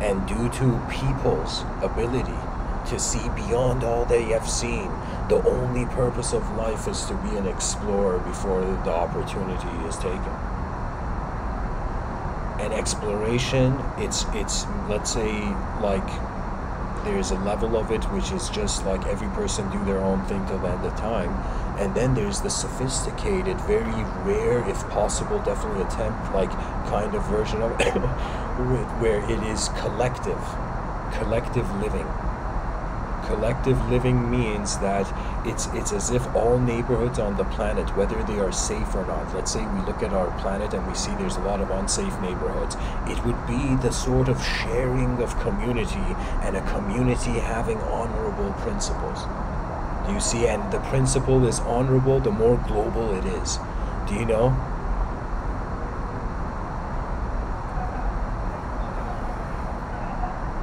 And due to people's ability to see beyond all they have seen, the only purpose of life is to be an explorer before the opportunity is taken and exploration it's it's let's say like there's a level of it which is just like every person do their own thing till the end of time. And then there's the sophisticated very rare if possible definitely attempt like kind of version of [coughs] it where it is collective collective living collective living means that it's it's as if all neighborhoods on the planet whether they are safe or not let's say we look at our planet and we see there's a lot of unsafe neighborhoods it would be the sort of sharing of community and a community having honorable principles. Do you see? And the principle is honorable the more global it is. Do you know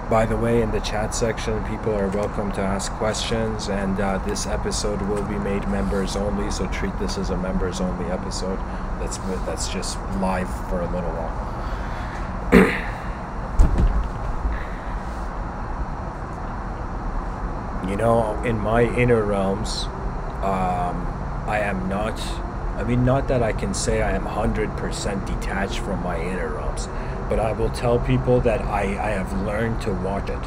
By the way, in the chat section, people are welcome to ask questions, and uh, this episode will be made members only. So treat this as a members only episode. That's that's just live for a little while. [clears throat] you know, in my inner realms, um, I am not. I mean, not that I can say I am hundred percent detached from my inner realms but I will tell people that I, I have learned to watch it.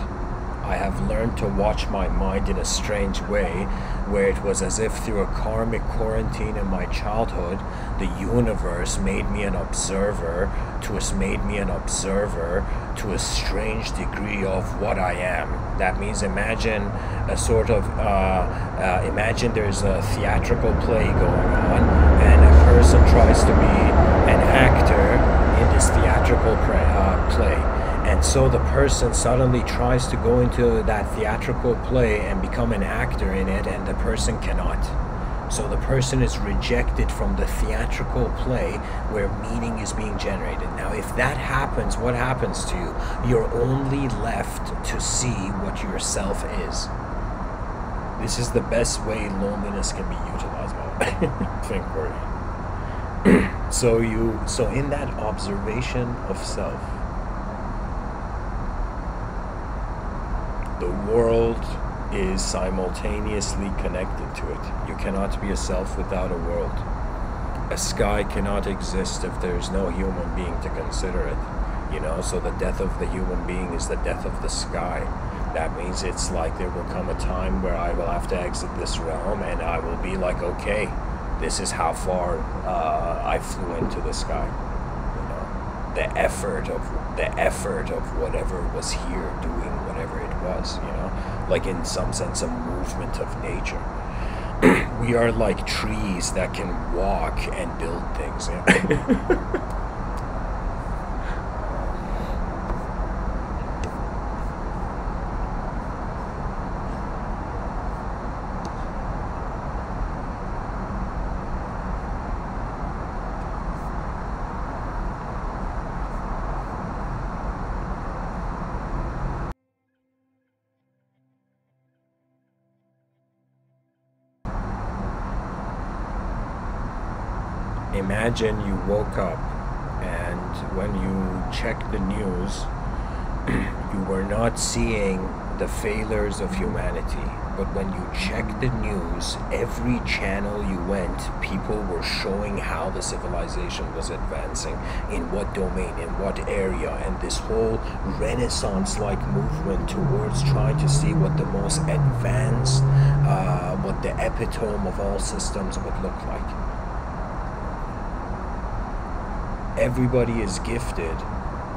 I have learned to watch my mind in a strange way, where it was as if through a karmic quarantine in my childhood, the universe made me an observer, to has made me an observer to a strange degree of what I am. That means imagine a sort of, uh, uh, imagine there's a theatrical play going on, and a person tries to be an actor this theatrical play, uh, play. And so the person suddenly tries to go into that theatrical play and become an actor in it, and the person cannot. So the person is rejected from the theatrical play where meaning is being generated. Now, if that happens, what happens to you? You're only left to see what yourself is. This is the best way loneliness can be utilized. Think [laughs] worry. So you so in that observation of self, the world is simultaneously connected to it. You cannot be a self without a world. A sky cannot exist if there's no human being to consider it. You know, so the death of the human being is the death of the sky. That means it's like there will come a time where I will have to exit this realm and I will be like, okay, this is how far uh, I flew into the sky. You know, the effort of the effort of whatever was here doing whatever it was. You know, like in some sense, a movement of nature. [clears throat] we are like trees that can walk and build things. You [laughs] know? Imagine you woke up and when you check the news, [clears throat] you were not seeing the failures of humanity. But when you check the news, every channel you went, people were showing how the civilization was advancing, in what domain, in what area, and this whole renaissance like movement towards trying to see what the most advanced, uh, what the epitome of all systems would look like. Everybody is gifted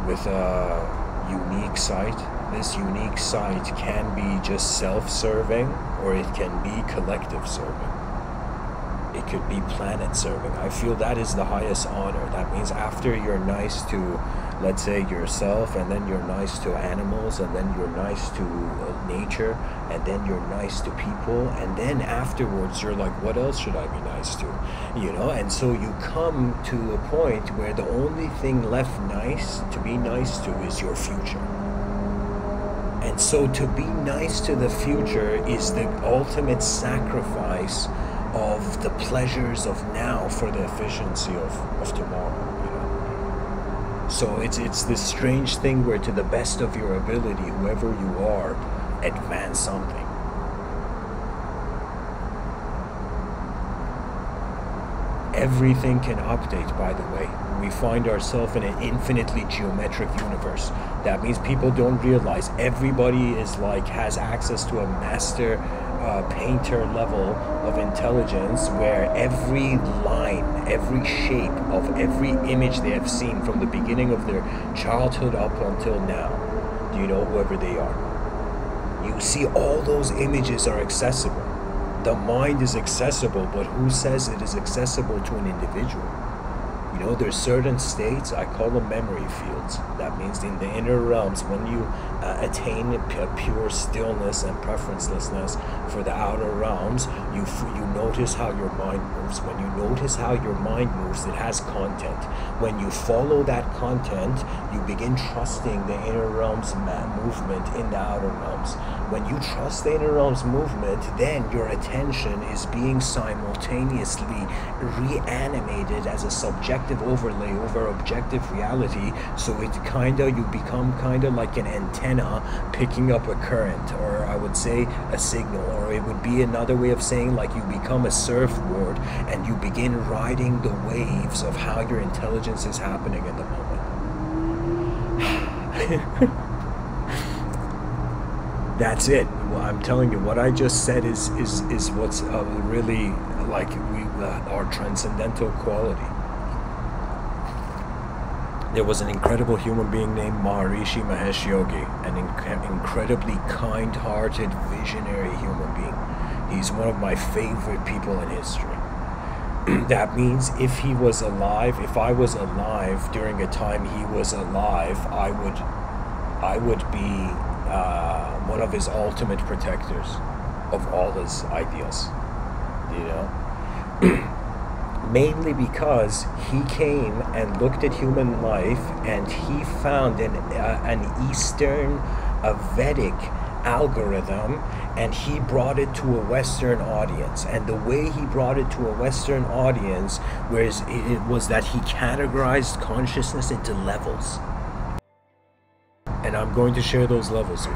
with a unique sight. This unique sight can be just self serving or it can be collective serving. Could be planet serving. I feel that is the highest honor. That means after you're nice to let's say yourself and then you're nice to animals and then you're nice to uh, nature and then you're nice to people and then afterwards you're like what else should i be nice to you know and so you come to a point where the only thing left nice to be nice to is your future and so to be nice to the future is the ultimate sacrifice of the pleasures of now for the efficiency of, of tomorrow You know? so it's it's this strange thing where to the best of your ability, whoever you are, advance something. Everything can update, by the way. We find ourselves in an infinitely geometric universe. That means people don't realize everybody is like has access to a master uh, painter level of intelligence where every line, every shape of every image they have seen from the beginning of their childhood up until now, do you know whoever they are? You see, all those images are accessible. The mind is accessible, but who says it is accessible to an individual? Know, there's certain states, I call them memory fields. That means in the inner realms, when you uh, attain pure stillness and preferencelessness for the outer realms, you you notice how your mind moves. When you notice how your mind moves, it has content. When you follow that content, you begin trusting the inner realms movement in the outer realms. When you trust the inner realms movement, then your attention is being simultaneously reanimated as a subjective overlay over objective reality. So it kind of you become kind of like an antenna picking up a current, or I would say a signal, or it would be another way of saying like you become a surfboard and you begin riding the waves of how your intelligence is happening in the moment. That's it. Well, I'm telling you, what I just said is is is what's uh, really like we uh, our transcendental quality. There was an incredible human being named Maharishi Mahesh Yogi, an inc- incredibly kind-hearted, visionary human being. He's one of my favorite people in history. [clears throat] that means if he was alive, if I was alive during a time he was alive, I would, I would be uh, one of his ultimate protectors of all his ideas. You know. [clears throat] mainly because he came and looked at human life and he found an, uh, an Eastern, a Vedic algorithm and he brought it to a Western audience. And the way he brought it to a Western audience was, it was that he categorized consciousness into levels. I'm going to share those levels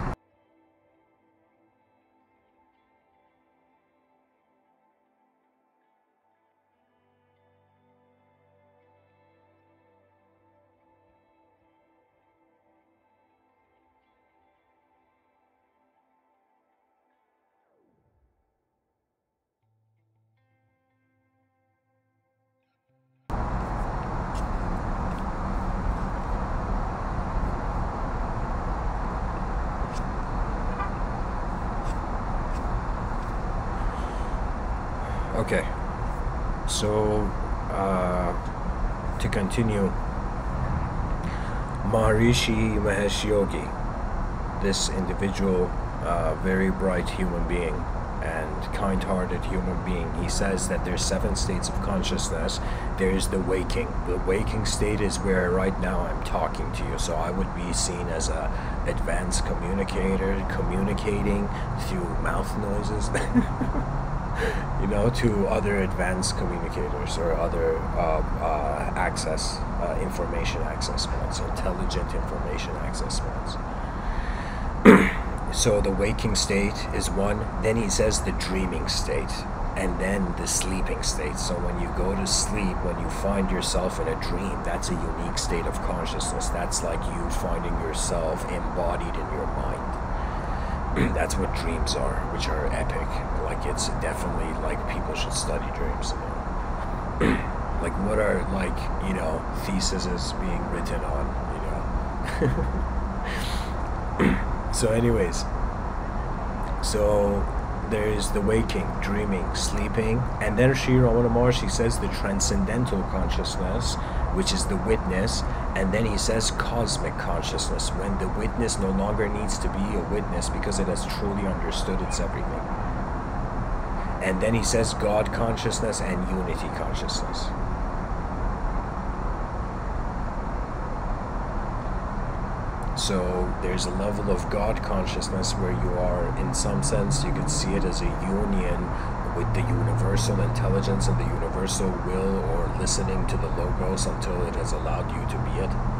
so uh, to continue, Maharishi Mahesh Yogi, this individual, uh, very bright human being and kind-hearted human being, he says that there's seven states of consciousness. There's the waking. The waking state is where right now I'm talking to you. So I would be seen as a advanced communicator, communicating through mouth noises. [laughs] you know, to other advanced communicators or other uh, uh, access, uh, information access modes, intelligent information access points. [clears throat] so the waking state is one. Then he says the dreaming state, and then the sleeping state. So when you go to sleep, when you find yourself in a dream, that's a unique state of consciousness. That's like you finding yourself embodied in your mind. [clears throat] that's what dreams are, which are epic. Like it's definitely like people should study dreams. Know? [clears throat] like what are like you know theses being written on, you know. [laughs] so, anyways, so there's the waking, dreaming, sleeping, and then Sri Ramana says the transcendental consciousness, which is the witness, and then he says cosmic consciousness, when the witness no longer needs to be a witness because it has truly understood its everything. And then he says God consciousness and unity consciousness. So there's a level of God consciousness where you are, in some sense, you could see it as a union with the universal intelligence and the universal will or listening to the logos until it has allowed you to be it.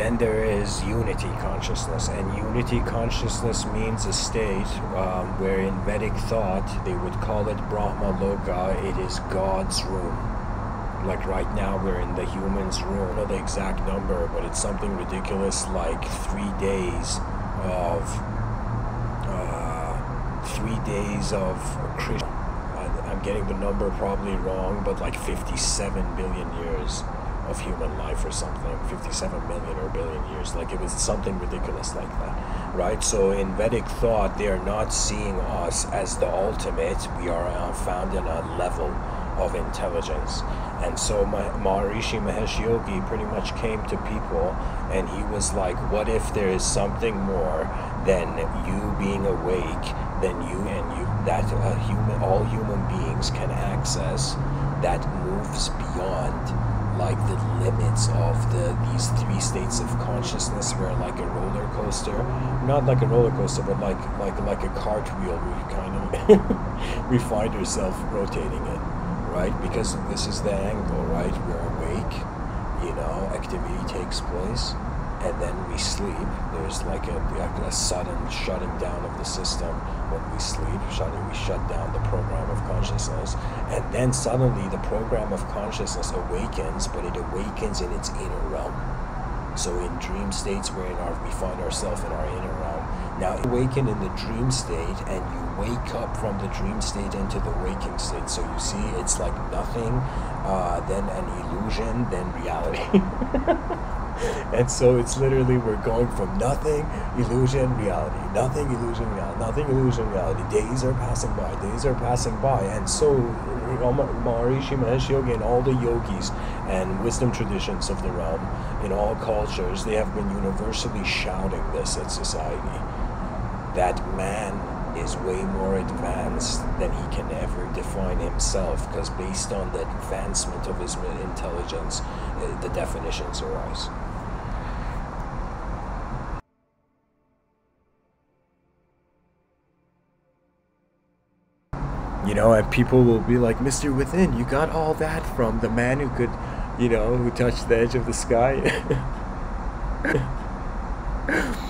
Then there is unity consciousness, and unity consciousness means a state um, where in Vedic thought they would call it Brahma Loka, it is God's room like right now we're in the humans room. I don't know the exact number, but it's something ridiculous like three days of uh, three days of Christian. I'm getting the number probably wrong, but like 57 billion years of human life or something 57 million or billion years like it was something ridiculous like that right? So in vedic thought they are not seeing us as the ultimate we are uh, found in a level of intelligence. And so Maharishi Mahesh Yogi pretty much came to people and he was like, What if there is something more than you being awake, than you and you that a human all human beings can access that moves beyond like the limits of the these three states of consciousness where like a roller coaster not like a roller coaster but like like like a cartwheel we kind of [laughs] we find ourselves rotating it right because this is the angle right we're awake you know activity takes place and then we sleep. There's like a, a sudden shutting down of the system when we sleep. suddenly we shut down the program of consciousness, and then suddenly the program of consciousness awakens, but it awakens in its inner realm. So in dream states, where in our, we find ourselves in our inner realm. Now awaken in the dream state, and you wake up from the dream state into the waking state. So you see, it's like nothing, uh, then an illusion, then reality. [laughs] and so it's literally we're going from nothing, illusion, reality, nothing, illusion, reality, nothing, illusion, reality. Days are passing by, days are passing by, and so Maharishi Mahesh Yogi and all the yogis and wisdom traditions of the realm in all cultures, they have been universally shouting this at society. That man is way more advanced than he can ever define himself because based on the advancement of his intelligence, uh, the definitions arise. you know, and people will be like, Mr. Within, you got all that from the man who could, you know, who touched the edge of the sky. [laughs]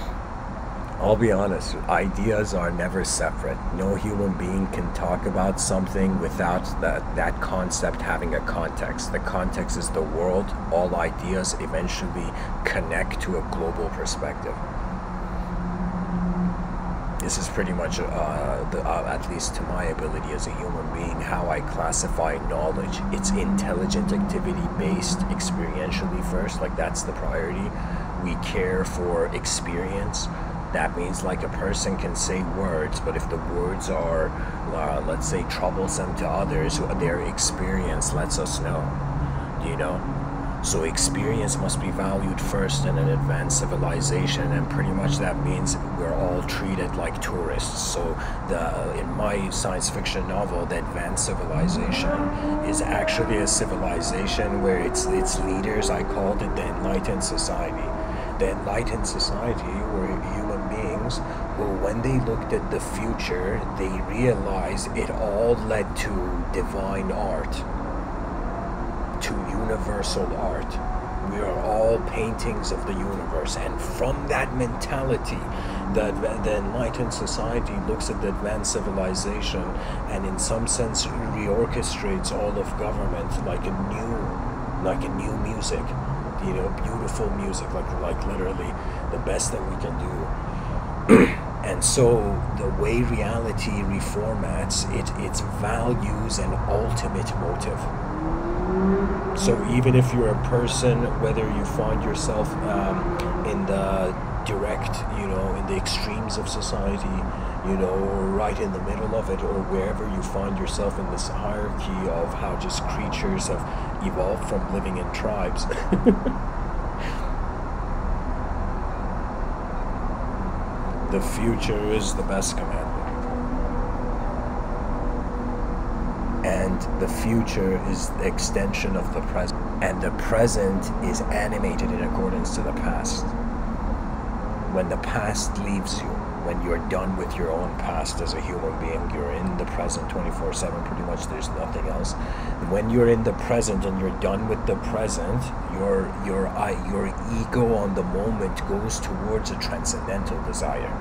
I'll be honest, ideas are never separate. No human being can talk about something without that, that concept having a context. The context is the world. All ideas eventually connect to a global perspective this is pretty much, uh, the, uh, at least to my ability as a human being, how I classify knowledge. It's intelligent activity based experientially first, like that's the priority. We care for experience. That means like a person can say words, but if the words are, uh, let's say, troublesome to others, their experience lets us know. You know? So experience must be valued first in an advanced civilization, and pretty much that means we're all treated like tourists. So the in my science fiction novel, the advanced civilization is actually a civilization where its its leaders, I called it the enlightened society. The enlightened society were beings who, when they looked at the future, they realized it all led to divine art to universal art. We are all paintings of the universe, and from that mentality, the, the enlightened society looks at the advanced civilization and, in some sense, reorchestrates all of government like a new, like a new music, you know, beautiful music, like like literally the best that we can do. [clears throat] and so the way reality reformats it its values and ultimate motive so even if you're a person, whether you find yourself um, in the direct, you know, in the extremes of society, you know, or right in the middle of it, or wherever you find yourself in this hierarchy of how just creatures have evolved from living in tribes. [laughs] the future is the best command. and the future is the extension of the present and the present is animated in accordance to the past when the past leaves you when you're done with your own past as a human being you're in the present 24/7 pretty much there's nothing else. When you're in the present and you're done with the present your your uh, your ego on the moment goes towards a transcendental desire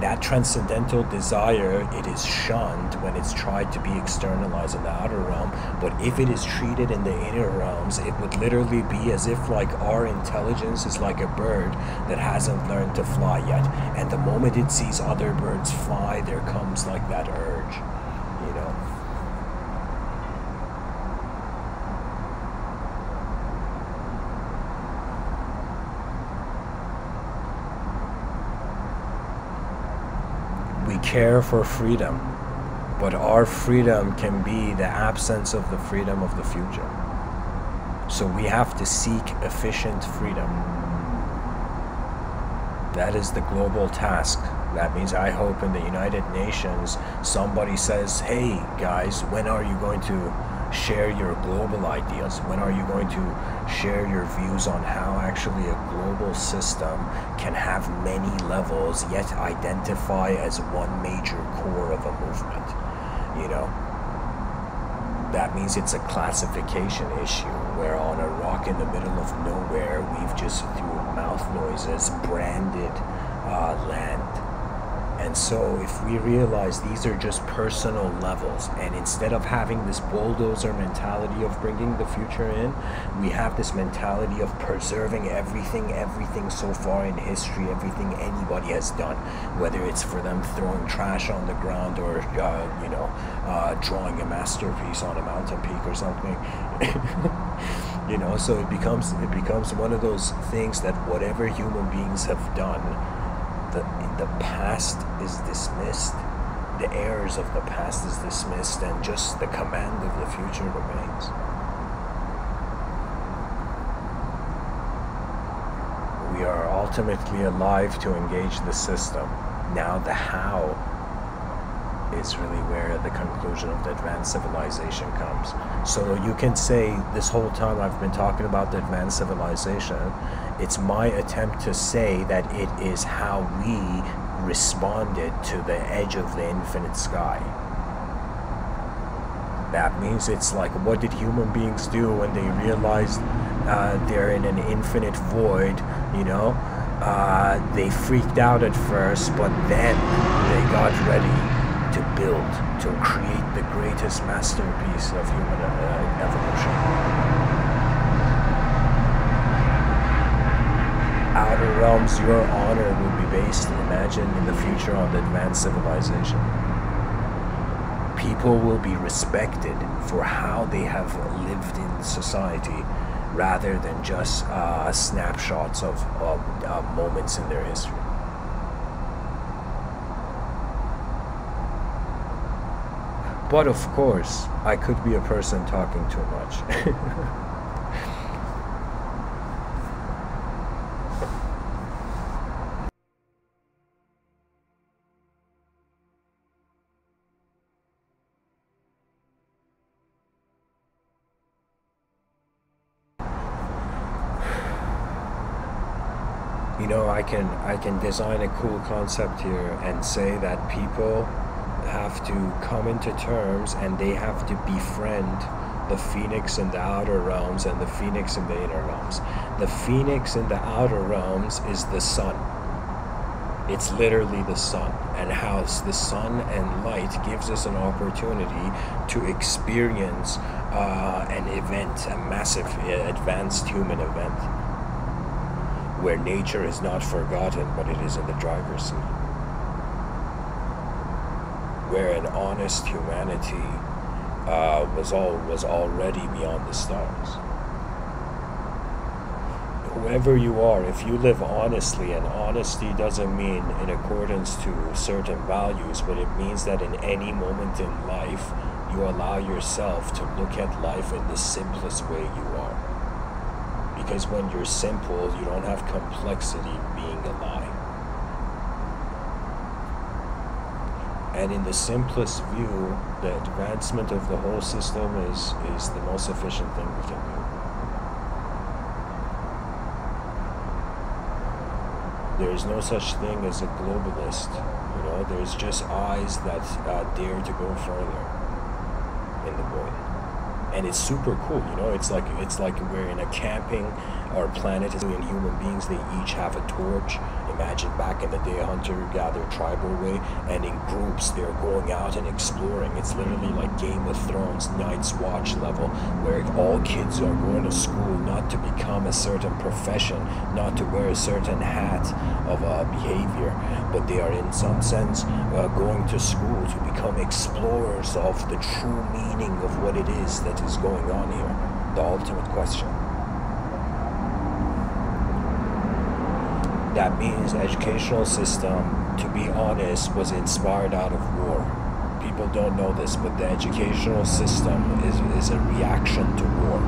that transcendental desire it is shunned when it's tried to be externalized in the outer realm. But if it is treated in the inner realms it would literally be as if like our intelligence is like a bird that hasn't learned to fly yet. And the moment it sees other birds fly there comes like that urge you know we care for freedom, but our freedom can be the absence of the freedom of the future. So we have to seek efficient freedom. That is the global task. That means I hope in the United Nations somebody says, hey guys, when are you going to share your global ideas? When are you going to share your views on how actually a global system can have many levels yet identify as one major core of a movement? You know, that means it's a classification issue where on a rock in the middle of nowhere we've just through mouth noises branded uh, land and so, if we realize these are just personal levels, and instead of having this bulldozer mentality of bringing the future in, we have this mentality of preserving everything, everything so far in history, everything anybody has done, whether it's for them throwing trash on the ground or, uh, you know, uh, drawing a masterpiece on a mountain peak or something. [laughs] you know, so it becomes it becomes one of those things that whatever human beings have done the, past is dismissed, the errors of the past is dismissed, and just the command of the future remains. We are ultimately alive to engage the system. Now, the how is really where the conclusion of the advanced civilization comes. So you can say this whole time I've been talking about the advanced civilization, it's my attempt to say that it is how we responded to the edge of the infinite sky. That means it's like what did human beings do when they realized uh, they're in an infinite void, you know? Uh, they freaked out at first, but then they got ready to build, to create the greatest masterpiece of human uh, evolution. Outer realms, your honor will be based, imagine, in the future on the advanced civilization. People will be respected for how they have lived in society rather than just uh, snapshots of, of uh, moments in their history. But of course, I could be a person talking too much. [laughs] i can i can design a cool concept here and say that people have to come into terms and they have to befriend the phoenix in the outer realms and the phoenix in the inner realms. The phoenix in the outer realms is the sun. It's literally the sun, and how the sun and light gives us an opportunity to experience uh, an event, a massive, uh, advanced human event, where nature is not forgotten, but it is in the driver's seat where an honest humanity uh, was all was already beyond the stars. Whoever you are, if you live honestly, and honesty doesn't mean in accordance to certain values, but it means that in any moment in life, you allow yourself to look at life in the simplest way you are. Because when you're simple, you don't have complexity being alive. And in the simplest view, the advancement of the whole system is, is the most efficient thing we can do. There is no such thing as a globalist. You know, there's just eyes that uh, dare to go further. And it's super cool you know? It's like it's like we're in a camping our planet is and human beings they each have a torch imagine back in the day hunter gatherer tribal way and in groups they're going out and exploring. It's literally like game of thrones night's watch level where all kids are going to school not to become a certain profession not to wear a certain hat of uh, behavior but they are in some sense uh, going to school to become explorers of the true meaning of what it is that is going on here. The ultimate question that means educational system to be honest was inspired out of war. People don't know this but the educational system is, is a reaction to war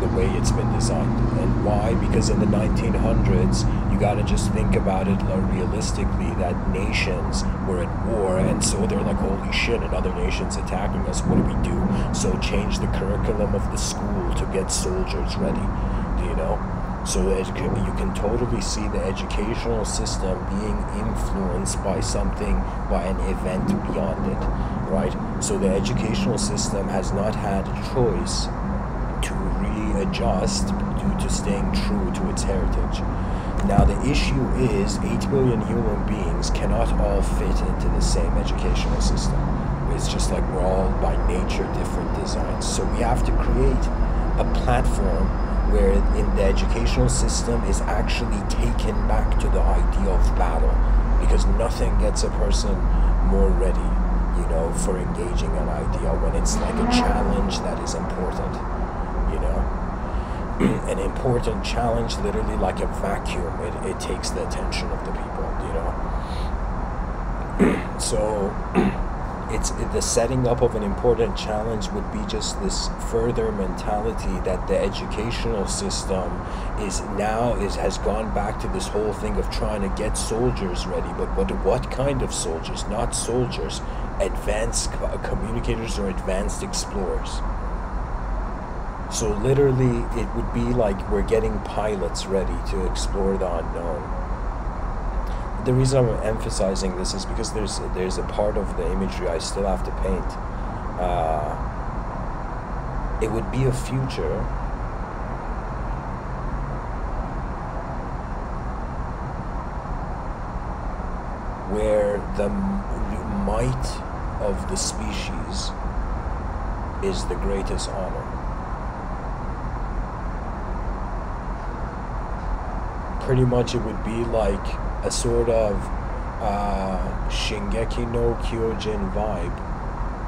the way it's been designed. And why? Because in the 1900s you got to just think about it realistically that nations were at war and so they're like holy shit another nation's attacking us what do we do? So change the curriculum of the school to get soldiers ready so you can totally see the educational system being influenced by something, by an event beyond it, right? So the educational system has not had a choice to readjust due to staying true to its heritage. Now the issue is 8 billion human beings cannot all fit into the same educational system. It's just like we're all by nature different designs. So we have to create a platform where in the educational system is actually taken back to the idea of battle because nothing gets a person more ready you know for engaging an idea when it's like a challenge that is important you know? [clears throat] An important challenge literally like a vacuum it, it takes the attention of the people you know? [clears throat] So [clears throat] it's the setting up of an important challenge would be just this further mentality that the educational system is now is has gone back to this whole thing of trying to get soldiers ready. But what what kind of soldiers? Not soldiers advanced communicators or advanced explorers. So literally it would be like we're getting pilots ready to explore the unknown the reason I'm emphasizing this is because there's there's a part of the imagery I still have to paint. Uh, it would be a future where the might of the species is the greatest honor. Pretty much, it would be like a sort of uh, Shingeki no Kyojin vibe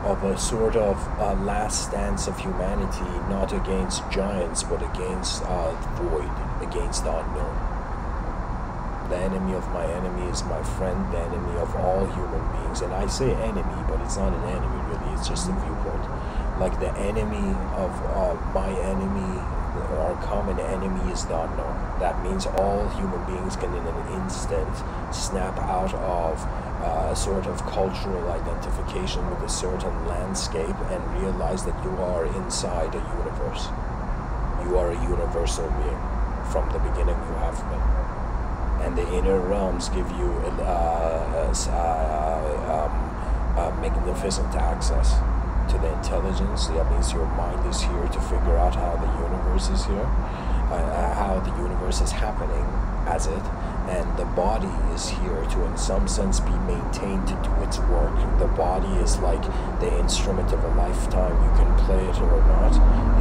of a sort of uh, last stance of humanity, not against giants, but against uh, void, against the unknown. The enemy of my enemy is my friend, the enemy of all human beings. And I say enemy, but it's not an enemy really, it's just a viewpoint. Like the enemy of uh, my enemy our common enemy is not unknown. That means all human beings can, in an instant, snap out of uh, a sort of cultural identification with a certain landscape and realize that you are inside a universe. You are a universal being. From the beginning, you have been. And the inner realms give you uh, uh, um, magnificent access to the intelligence. That means your mind is here to figure out how the universe is here, uh, uh, how the universe is happening as it, and the body is here to, in some sense, be maintained to do its work. The body is like the instrument of a lifetime. You can play it or not.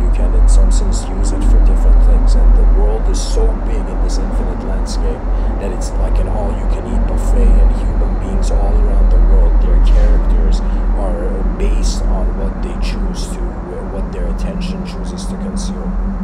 You can, in some sense, use it for different things. And the world is so big in this infinite landscape that it's like an all-you-can-eat buffet, and human beings all around the world, their characters are based on what they choose to, what their attention chooses to consume.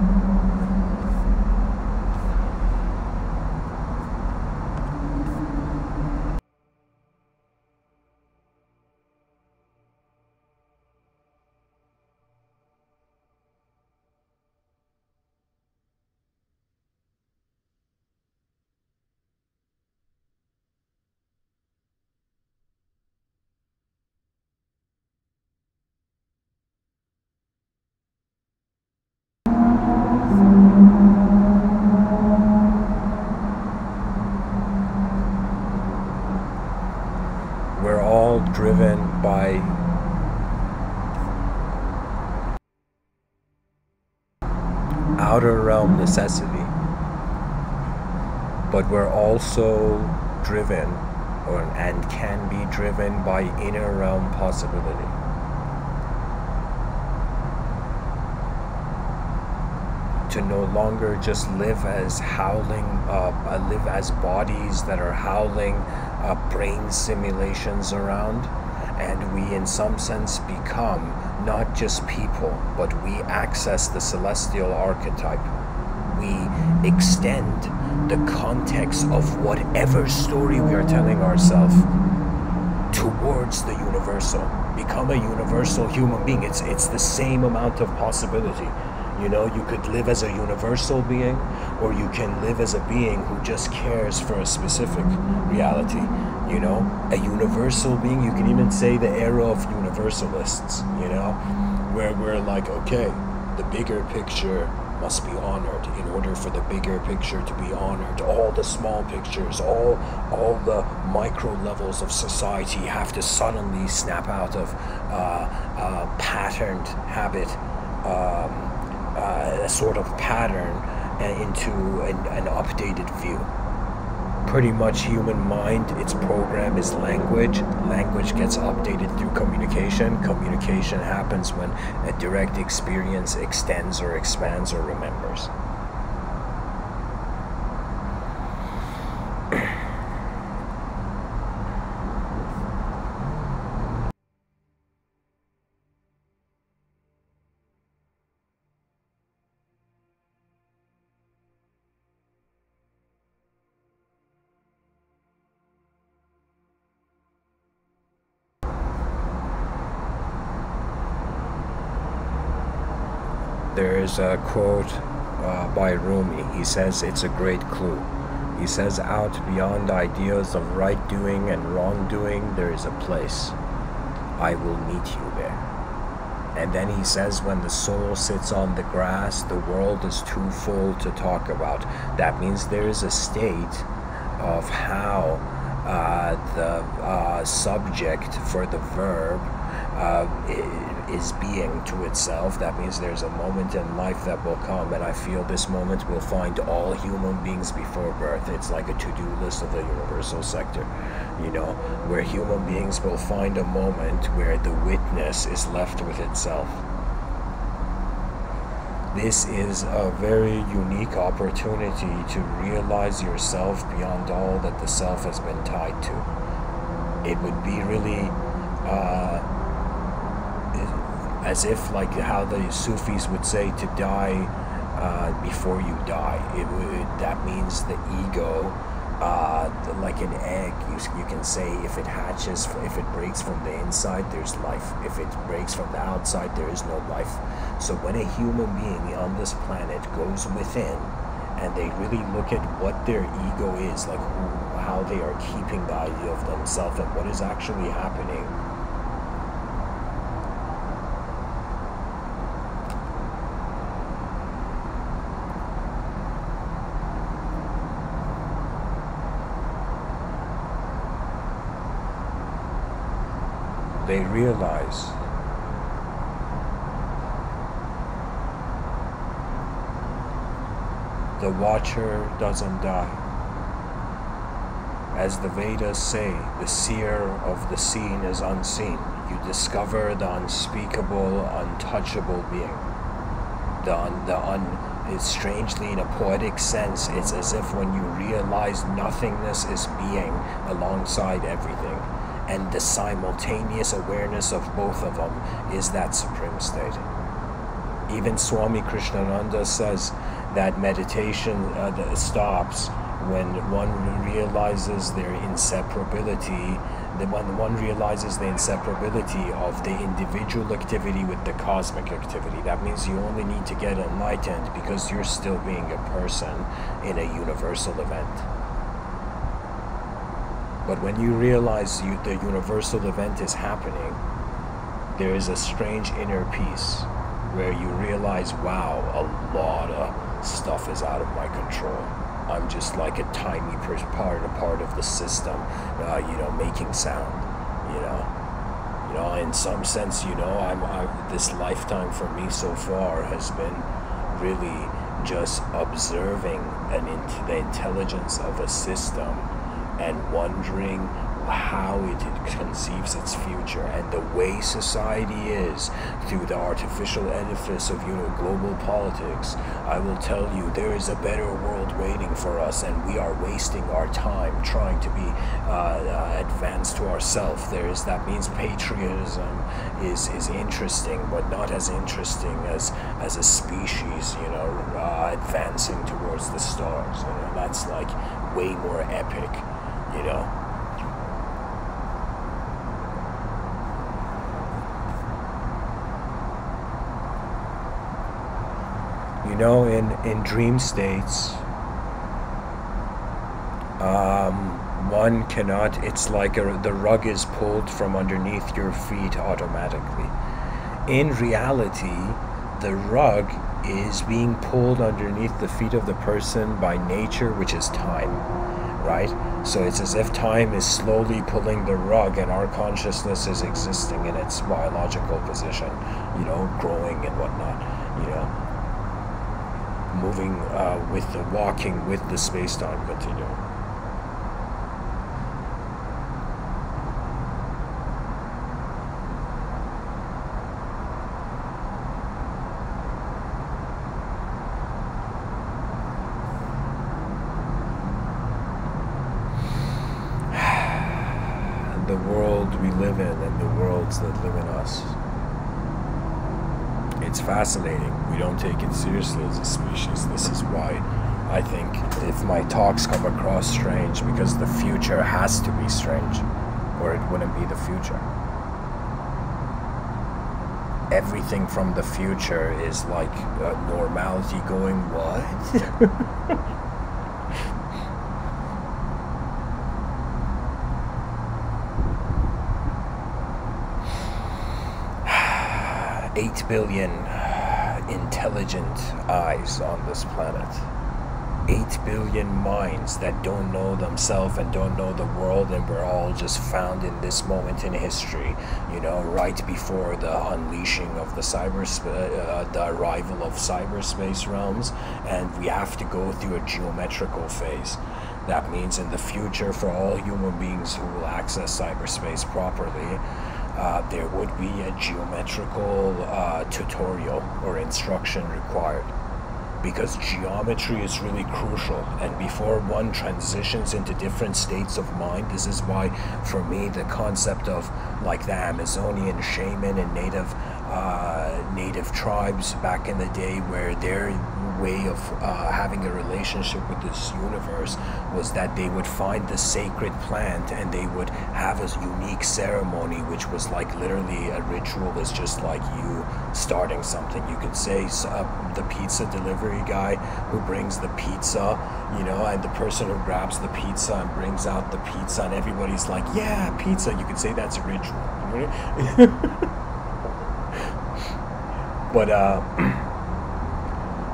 Necessity, but we're also driven or, and can be driven by inner realm possibility. To no longer just live as howling, uh, live as bodies that are howling uh, brain simulations around, and we, in some sense, become not just people, but we access the celestial archetype. We extend the context of whatever story we are telling ourselves towards the universal. Become a universal human being. It's it's the same amount of possibility. You know, you could live as a universal being, or you can live as a being who just cares for a specific reality. You know, a universal being, you can even say the era of universalists, you know, where we're like, okay, the bigger picture must be honored in order for the bigger picture to be honored all the small pictures all all the micro levels of society have to suddenly snap out of uh, uh, patterned habit um, uh, a sort of pattern into an, an updated view. Pretty much human mind, its program is language. Language gets updated through communication. Communication happens when a direct experience extends or expands or remembers. There is a quote uh, by Rumi. He says, It's a great clue. He says, Out beyond ideas of right doing and wrongdoing, there is a place. I will meet you there. And then he says, When the soul sits on the grass, the world is too full to talk about. That means there is a state of how uh, the uh, subject for the verb uh, is being to itself. That means there's a moment in life that will come, and I feel this moment will find all human beings before birth. It's like a to do list of the universal sector, you know, where human beings will find a moment where the witness is left with itself. This is a very unique opportunity to realize yourself beyond all that the self has been tied to. It would be really. Uh, as if like how the Sufis would say to die uh, before you die. It would that means the ego, uh, like an egg. You you can say if it hatches, if it breaks from the inside, there's life. If it breaks from the outside, there is no life. So when a human being on this planet goes within, and they really look at what their ego is, like how they are keeping the idea of themselves and what is actually happening realize the watcher doesn't die. As the Vedas say, the seer of the seen is unseen. You discover the unspeakable, untouchable being. The, un, the un, it's strangely in a poetic sense, it's as if when you realize nothingness is being alongside everything and the simultaneous awareness of both of them is that supreme state. Even Swami Krishnananda says that meditation uh, stops when one realizes their inseparability, when one realizes the inseparability of the individual activity with the cosmic activity. That means you only need to get enlightened because you're still being a person in a universal event. But when you realize you, the universal event is happening, there is a strange inner peace where you realize, wow, a lot of stuff is out of my control. I'm just like a tiny part, a part of the system, uh, you know, making sound, you know. You know, in some sense, you know, I'm, I'm this lifetime for me so far has been really just observing an the intelligence of a system and wondering how it conceives its future. And the way society is through the artificial edifice of you know global politics i will tell you there is a better world waiting for us and we are wasting our time trying to be uh, uh, advanced to ourselves there is that means patriotism is is interesting but not as interesting as as a species you know uh, advancing towards the stars. You know that's like way more epic you know. You know in in dream states um, one cannot it's like a, the rug is pulled from underneath your feet automatically. In reality the rug is being pulled underneath the feet of the person by nature which is time right so it's as if time is slowly pulling the rug and our consciousness is existing in its biological position you know growing and whatnot you know moving uh, with the walking with the space-time continuum. the world we live in and the worlds that live in us it's fascinating. We don't take it seriously as a species. This is why I think if my talks come across strange, because the future has to be strange, or it wouldn't be the future. Everything from the future is like normality going, what? [sighs] Eight billion intelligent eyes on this planet. Eight billion minds that don't know themselves and don't know the world, and we're all just found in this moment in history, you know, right before the unleashing of the cyber, uh, the arrival of cyberspace realms, and we have to go through a geometrical phase. That means in the future, for all human beings who will access cyberspace properly, uh, there would be a geometrical uh, tutorial or instruction required because geometry is really crucial. And before one transitions into different states of mind this is why for me the concept of like the amazonian shaman and native uh, native tribes back in the day where their way of uh, having a relationship with this universe was that they would find the sacred plant and they would have a unique ceremony which was like literally a ritual. Is just like you starting something. You could say uh, the pizza delivery guy who brings the pizza you know and the person who grabs the pizza and brings out the pizza and everybody's like yeah pizza. You could say that's a ritual [laughs] but uh,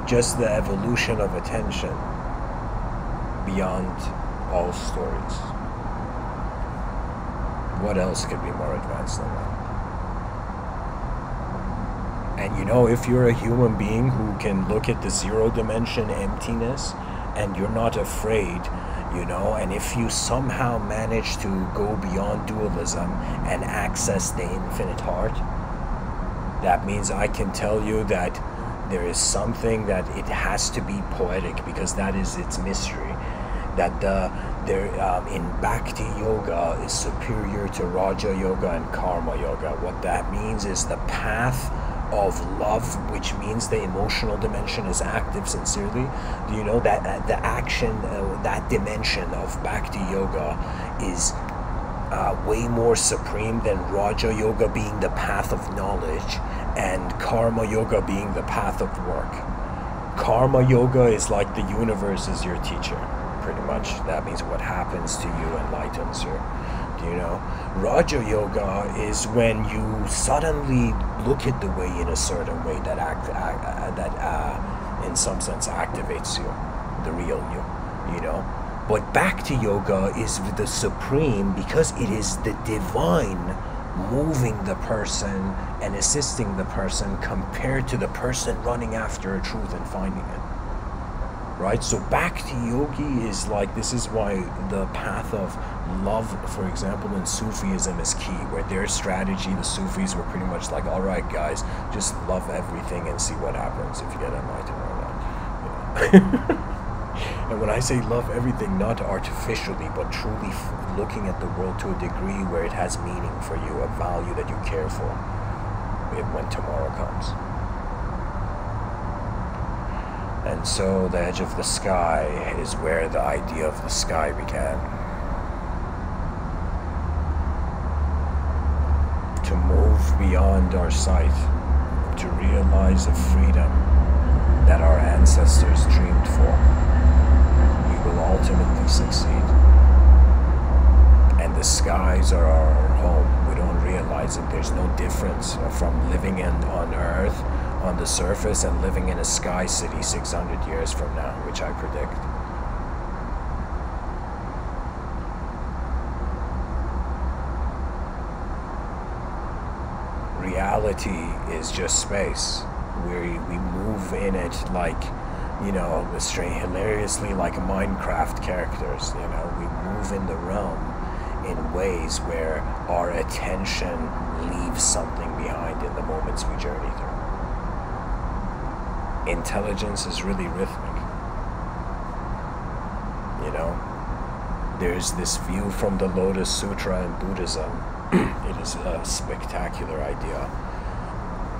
[clears throat] just the evolution of attention beyond all stories. What else could be more advanced than that? And you know, if you're a human being who can look at the zero dimension emptiness and you're not afraid, you know, and if you somehow manage to go beyond dualism and access the infinite heart, that means I can tell you that there is something that it has to be poetic because that is its mystery. That the there um, in Bhakti Yoga is superior to Raja Yoga and Karma Yoga. What that means is the path of love, which means the emotional dimension is active sincerely. Do you know that uh, the action, uh, that dimension of Bhakti Yoga is uh, way more supreme than Raja Yoga being the path of knowledge and Karma Yoga being the path of work. Karma Yoga is like the universe is your teacher, pretty much. That means what happens to you enlightens you. Do You know, Raja Yoga is when you suddenly look at the way in a certain way that act, uh, that uh, in some sense activates you, the real you. You know, but Bhakti Yoga is the supreme because it is the divine moving the person and assisting the person compared to the person running after a truth and finding it. right? So Bhakti Yogi is like this is why the path of love, for example, in Sufism is key, where their strategy, the Sufis were pretty much like, all right, guys, just love everything and see what happens if you get enlightened or not. [laughs] [laughs] and when I say love everything, not artificially, but truly looking at the world to a degree where it has meaning for you, a value that you care for, it, when tomorrow comes. And so the edge of the sky is where the idea of the sky began. To move beyond our sight, to realize a freedom that our ancestors dreamed for, ultimately succeed. And the skies are our home. We don't realize it. There's no difference from living in, on Earth on the surface and living in a sky city 600 years from now, which I predict. Reality is just space. We, we move in it like, you know, strange, hilariously like Minecraft characters. You know, we move in the realm in ways where our attention leaves something behind in the moments we journey through intelligence is really rhythmic. You know, there's this view from the Lotus Sutra in Buddhism. [clears throat] it is a spectacular idea.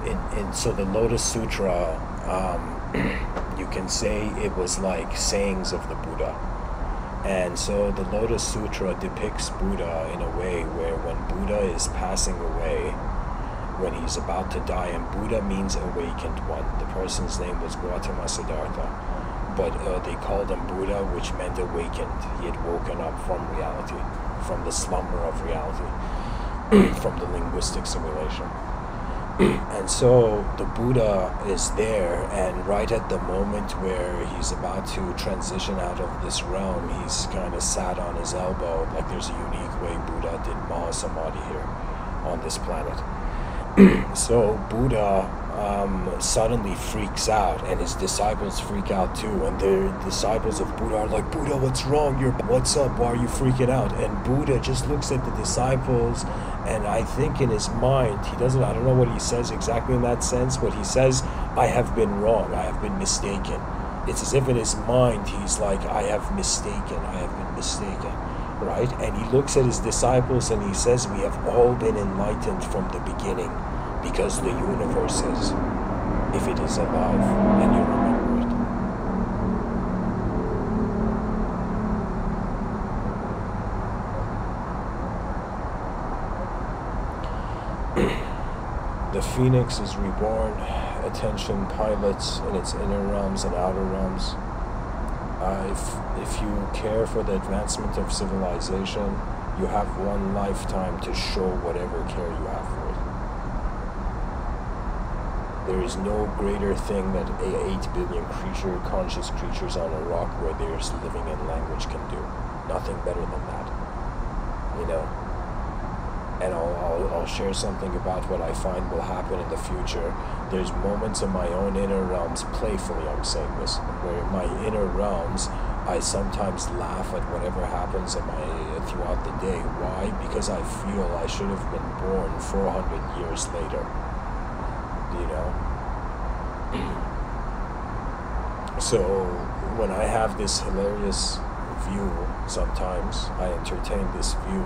And, in, so the Lotus Sutra, um, you can say it was like sayings of the Buddha. And so the Lotus Sutra depicts Buddha in a way where when Buddha is passing away, when he's about to die, and Buddha means awakened one. The person's name was Gautama Siddhartha, but uh, they called him Buddha, which meant awakened. He had woken up from reality, from the slumber of reality, [clears throat] from the linguistic simulation. And so the Buddha is there, and right at the moment where he's about to transition out of this realm, he's kind of sat on his elbow. Like there's a unique way Buddha did Mahasamadhi here on this planet [clears throat] so Buddha um, suddenly freaks out, and his disciples freak out too. And the disciples of Buddha are like, Buddha, what's wrong? You're what's up? Why are you freaking out? And Buddha just looks at the disciples, and I think in his mind, he doesn't. I don't know what he says exactly in that sense, but he says, "I have been wrong. I have been mistaken." It's as if in his mind he's like, "I have mistaken. I have been mistaken." right? And he looks at his disciples and he says, We have all been enlightened from the beginning because the universe is, if it is alive, and you remember it. the phoenix is reborn. Attention pilots in its inner realms and outer realms uh, if, if you care for the advancement of civilization, you have one lifetime to show whatever care you have for it. There is no greater thing that a 8 billion creature, conscious creatures on a rock where there's living in language can do. Nothing better than that. You know? and I'll, I'll, I'll, share something about what I find will happen in the future. There's moments in my own inner realms, playfully I'm saying this, where my inner realms, I sometimes laugh at whatever happens in my throughout the day. Why? Because I feel I should have been born 400 years later. You know. [clears throat] so when I have this hilarious view, sometimes I entertain this view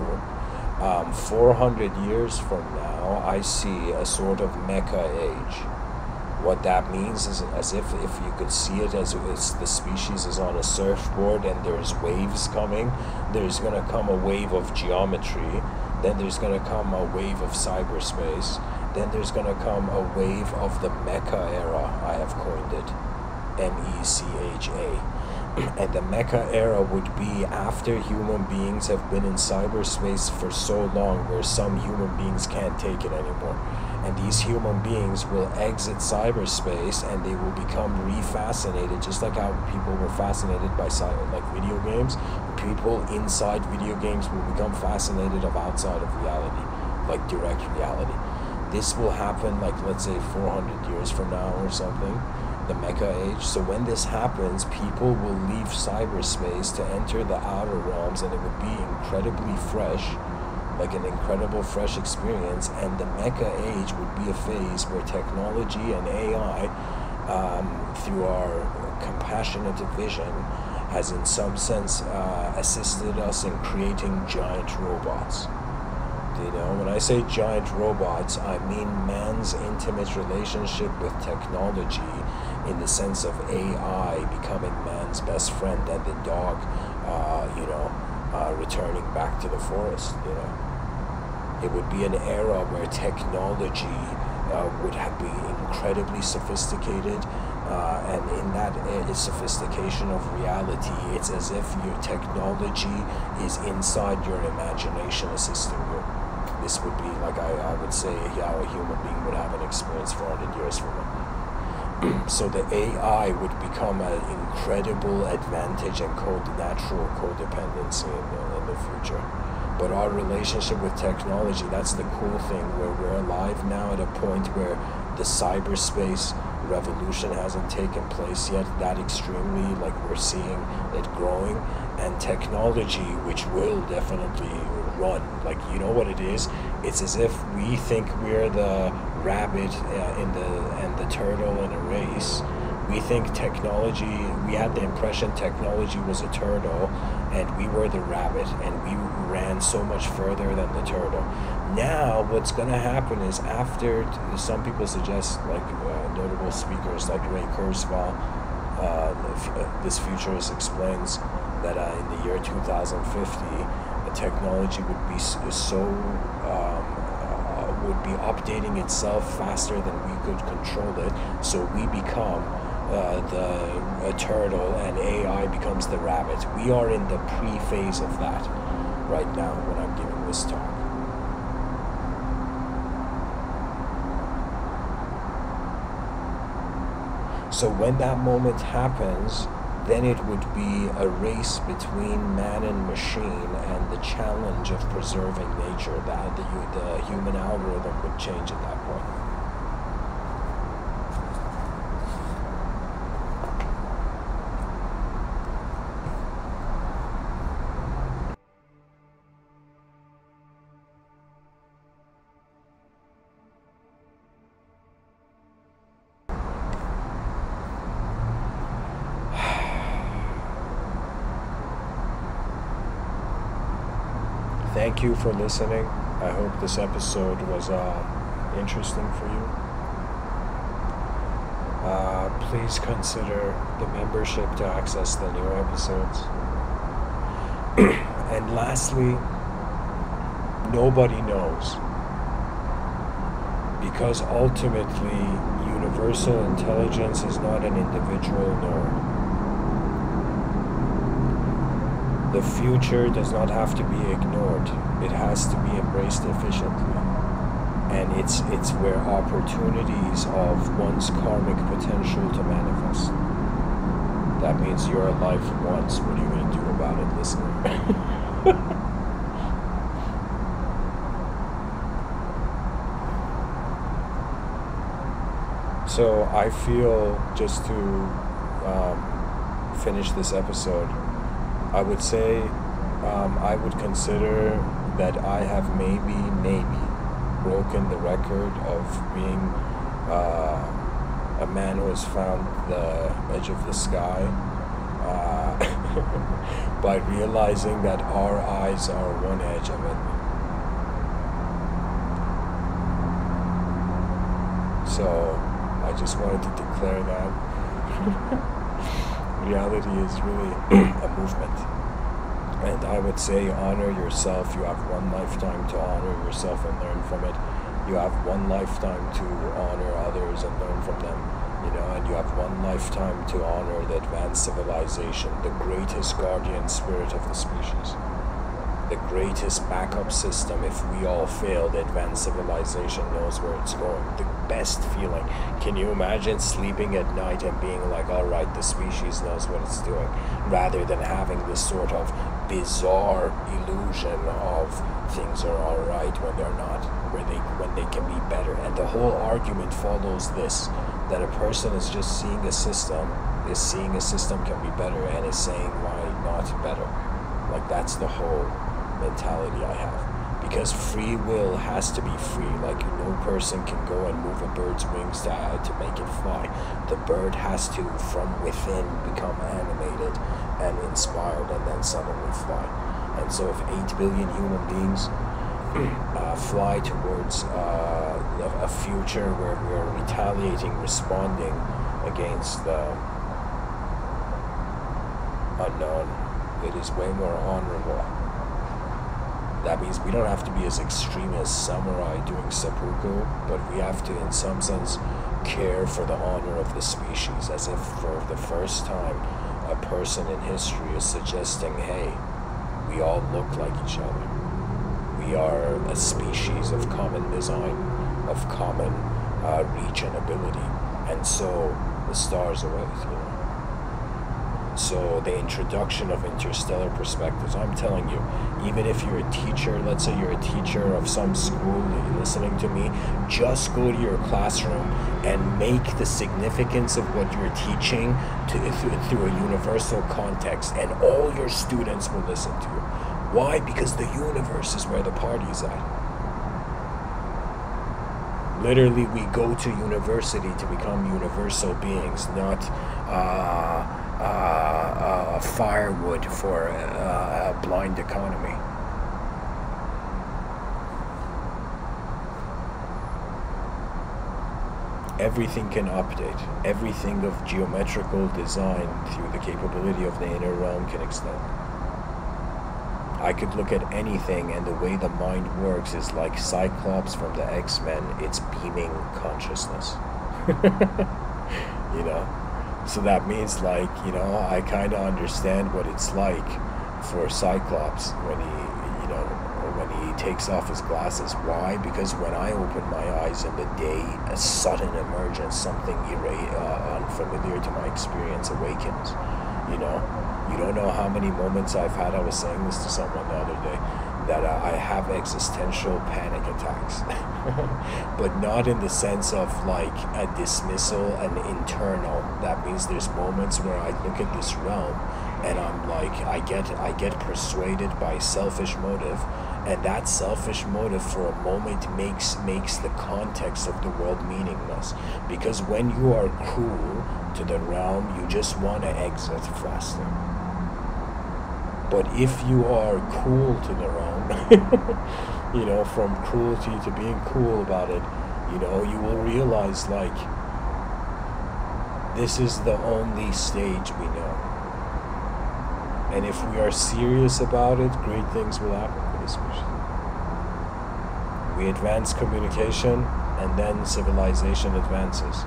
um, 400 years from now, I see a sort of mecha age. What that means is as if if you could see it as it's the species is on a surfboard and there's waves coming, there's going to come a wave of geometry, then there's going to come a wave of cyberspace, then there's going to come a wave of the mecha era, I have coined it. M E C H A and the mecha era would be after human beings have been in cyberspace for so long where some human beings can't take it anymore. And these human beings will exit cyberspace and they will become refascinated just like how people were fascinated by like video games. People inside video games will become fascinated of outside of reality like direct reality. This will happen like let's say 400 years from now or something the mecha age. So when this happens, people will leave cyberspace to enter the outer realms, and it would be incredibly fresh, like an incredible fresh experience. And the mecha age would be a phase where technology and AI, um, through our compassionate vision, has in some sense uh, assisted us in creating giant robots. You know, when I say giant robots, I mean man's intimate relationship with technology in the sense of AI becoming man's best friend and the dog, uh, you know, uh, returning back to the forest, you know. It would be an era where technology uh, would have been incredibly sophisticated, uh, and in that uh, sophistication of reality, it's as if your technology is inside your imagination assisting you. This would be like I, I would say how a human being would have an experience 400 years from now. [clears throat] so the AI would become an incredible advantage and code natural codependency in the, in the future. But our relationship with technology, that's the cool thing, where we're alive now at a point where the cyberspace revolution hasn't taken place yet that extremely, like we're seeing it growing, and technology, which will definitely run. Like, you know what it is? It's as if we think we're the rabbit uh, in the and the turtle in a race. We think technology. We had the impression technology was a turtle, and we were the rabbit, and we ran so much further than the turtle. Now, what's going to happen is after some people suggest, like uh, notable speakers like Ray Kurzweil, uh, uh, this futurist explains that uh, in the year 2050, the technology would be so um, would be updating itself faster than we could control it. So we become uh, the turtle and AI becomes the rabbit. We are in the pre phase of that right now when I'm giving this talk. So when that moment happens, then it would be a race between man and machine and the challenge of preserving nature that the, the human algorithm would change at thank you for listening. I hope this episode was uh, interesting for you. Uh, please consider the membership to access the new episodes. [clears throat] and lastly, nobody knows. Because ultimately, universal intelligence is not an individual norm. The future does not have to be ignored. It has to be embraced efficiently. And it's it's where opportunities of one's karmic potential to manifest. That means you're alive once. What are you going to do about it, listener? [laughs] so I feel just to um, finish this episode I would say um, I would consider that I have maybe, maybe broken the record of being uh, a man who has found the edge of the sky uh, [laughs] by realizing that our eyes are one edge of it. So I just wanted to declare that. [laughs] reality is really a movement. And I would say honor yourself. You have one lifetime to honor yourself and learn from it. You have one lifetime to honor others and learn from them. You know, and you have one lifetime to honor the advanced civilization, the greatest guardian spirit of the species greatest backup system if we all fail the advanced civilization knows where it's going the best feeling can you imagine sleeping at night and being like all right the species knows what it's doing rather than having this sort of bizarre illusion of things are all right when they're not where they when they can be better. And the whole argument follows this that a person is just seeing a system, is seeing a system can be better and is saying why not better. Like that's the whole mentality I have. Because free will has to be free. Like no person can go and move a bird's wings to, to make it fly. The bird has to, from within, become animated and inspired and then suddenly fly. And so if 8 billion human beings [clears throat] uh, fly towards uh, a future where we are retaliating, responding against the unknown, it is way more honorable. That means we don't have to be as extreme as samurai doing seppuku, but we have to, in some sense, care for the honor of the species, as if for the first time a person in history is suggesting, hey, we all look like each other. We are a species of common design, of common uh, reach and ability. And so the stars are know. So the introduction of interstellar perspectives, I'm telling you, even if you're a teacher, let's say you're a teacher of some school listening to me, just go to your classroom and make the significance of what you're teaching to, through a universal context, and all your students will listen to you. Why? Because the universe is where the party is at. Literally, we go to university to become universal beings, not. Uh, uh, uh, firewood for a, a blind economy. Everything can update. Everything of geometrical design through the capability of the inner realm can extend. I could look at anything, and the way the mind works is like Cyclops from the X Men, it's beaming consciousness. [laughs] you know? So that means, like, you know, I kind of understand what it's like for Cyclops when he, you know, when he takes off his glasses. Why? Because when I open my eyes in the day, a sudden emergence, something uh, unfamiliar to my experience awakens. You know, you don't know how many moments I've had. I was saying this to someone the other day that uh, I have existential panic attacks, [laughs] [laughs] but not in the sense of like a dismissal and internal. That means there's moments where I look at this realm and I'm like I get I get persuaded by selfish motive and that selfish motive for a moment makes makes the context of the world meaningless because when you are cruel to the realm you just want to exit faster but if you are cool to the realm, [laughs] you know, from cruelty to being cool about it, you know, you will realize like this is the only stage we know. And if we are serious about it, great things will happen for this. We advance communication and then civilization advances.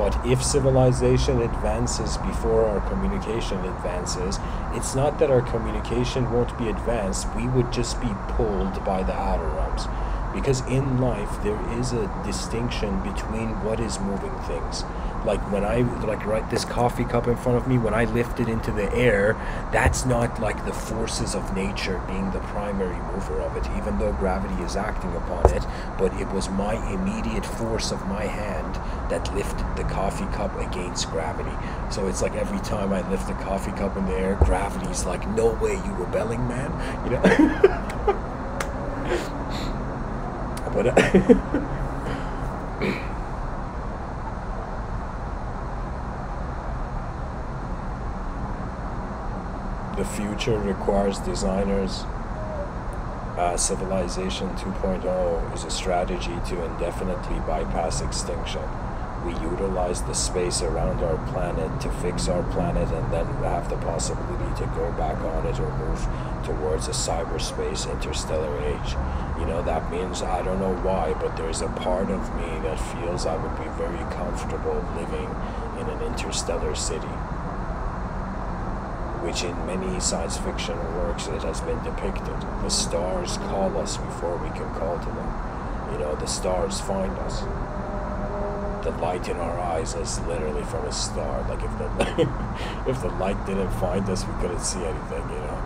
But if civilization advances before our communication advances, it's not that our communication won't be advanced, we would just be pulled by the outer realms. Because in life, there is a distinction between what is moving things like when I like right this coffee cup in front of me when I lift it into the air that's not like the forces of nature being the primary mover of it even though gravity is acting upon it but it was my immediate force of my hand that lift the coffee cup against gravity so it's like every time I lift the coffee cup in the air gravity's like no way you rebelling man you know [laughs] but [laughs] the future requires designers. Uh, Civilization 2.0 is a strategy to indefinitely bypass extinction. We utilize the space around our planet to fix our planet and then have the possibility to go back on it or move towards a cyberspace interstellar age. You know, that means I don't know why, but there's a part of me that feels I would be very comfortable living in an interstellar city which in many science fiction works it has been depicted. The stars call us before we can call to them. You know, the stars find us. The light in our eyes is literally from a star. Like if the [laughs] if the light didn't find us, we couldn't see anything. You know,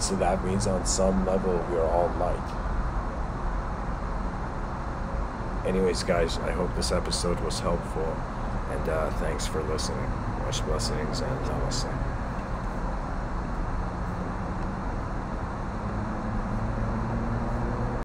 so that means on some level we are all light. anyways, guys, I hope this episode was helpful, and uh, thanks for listening. Much blessings and namaste.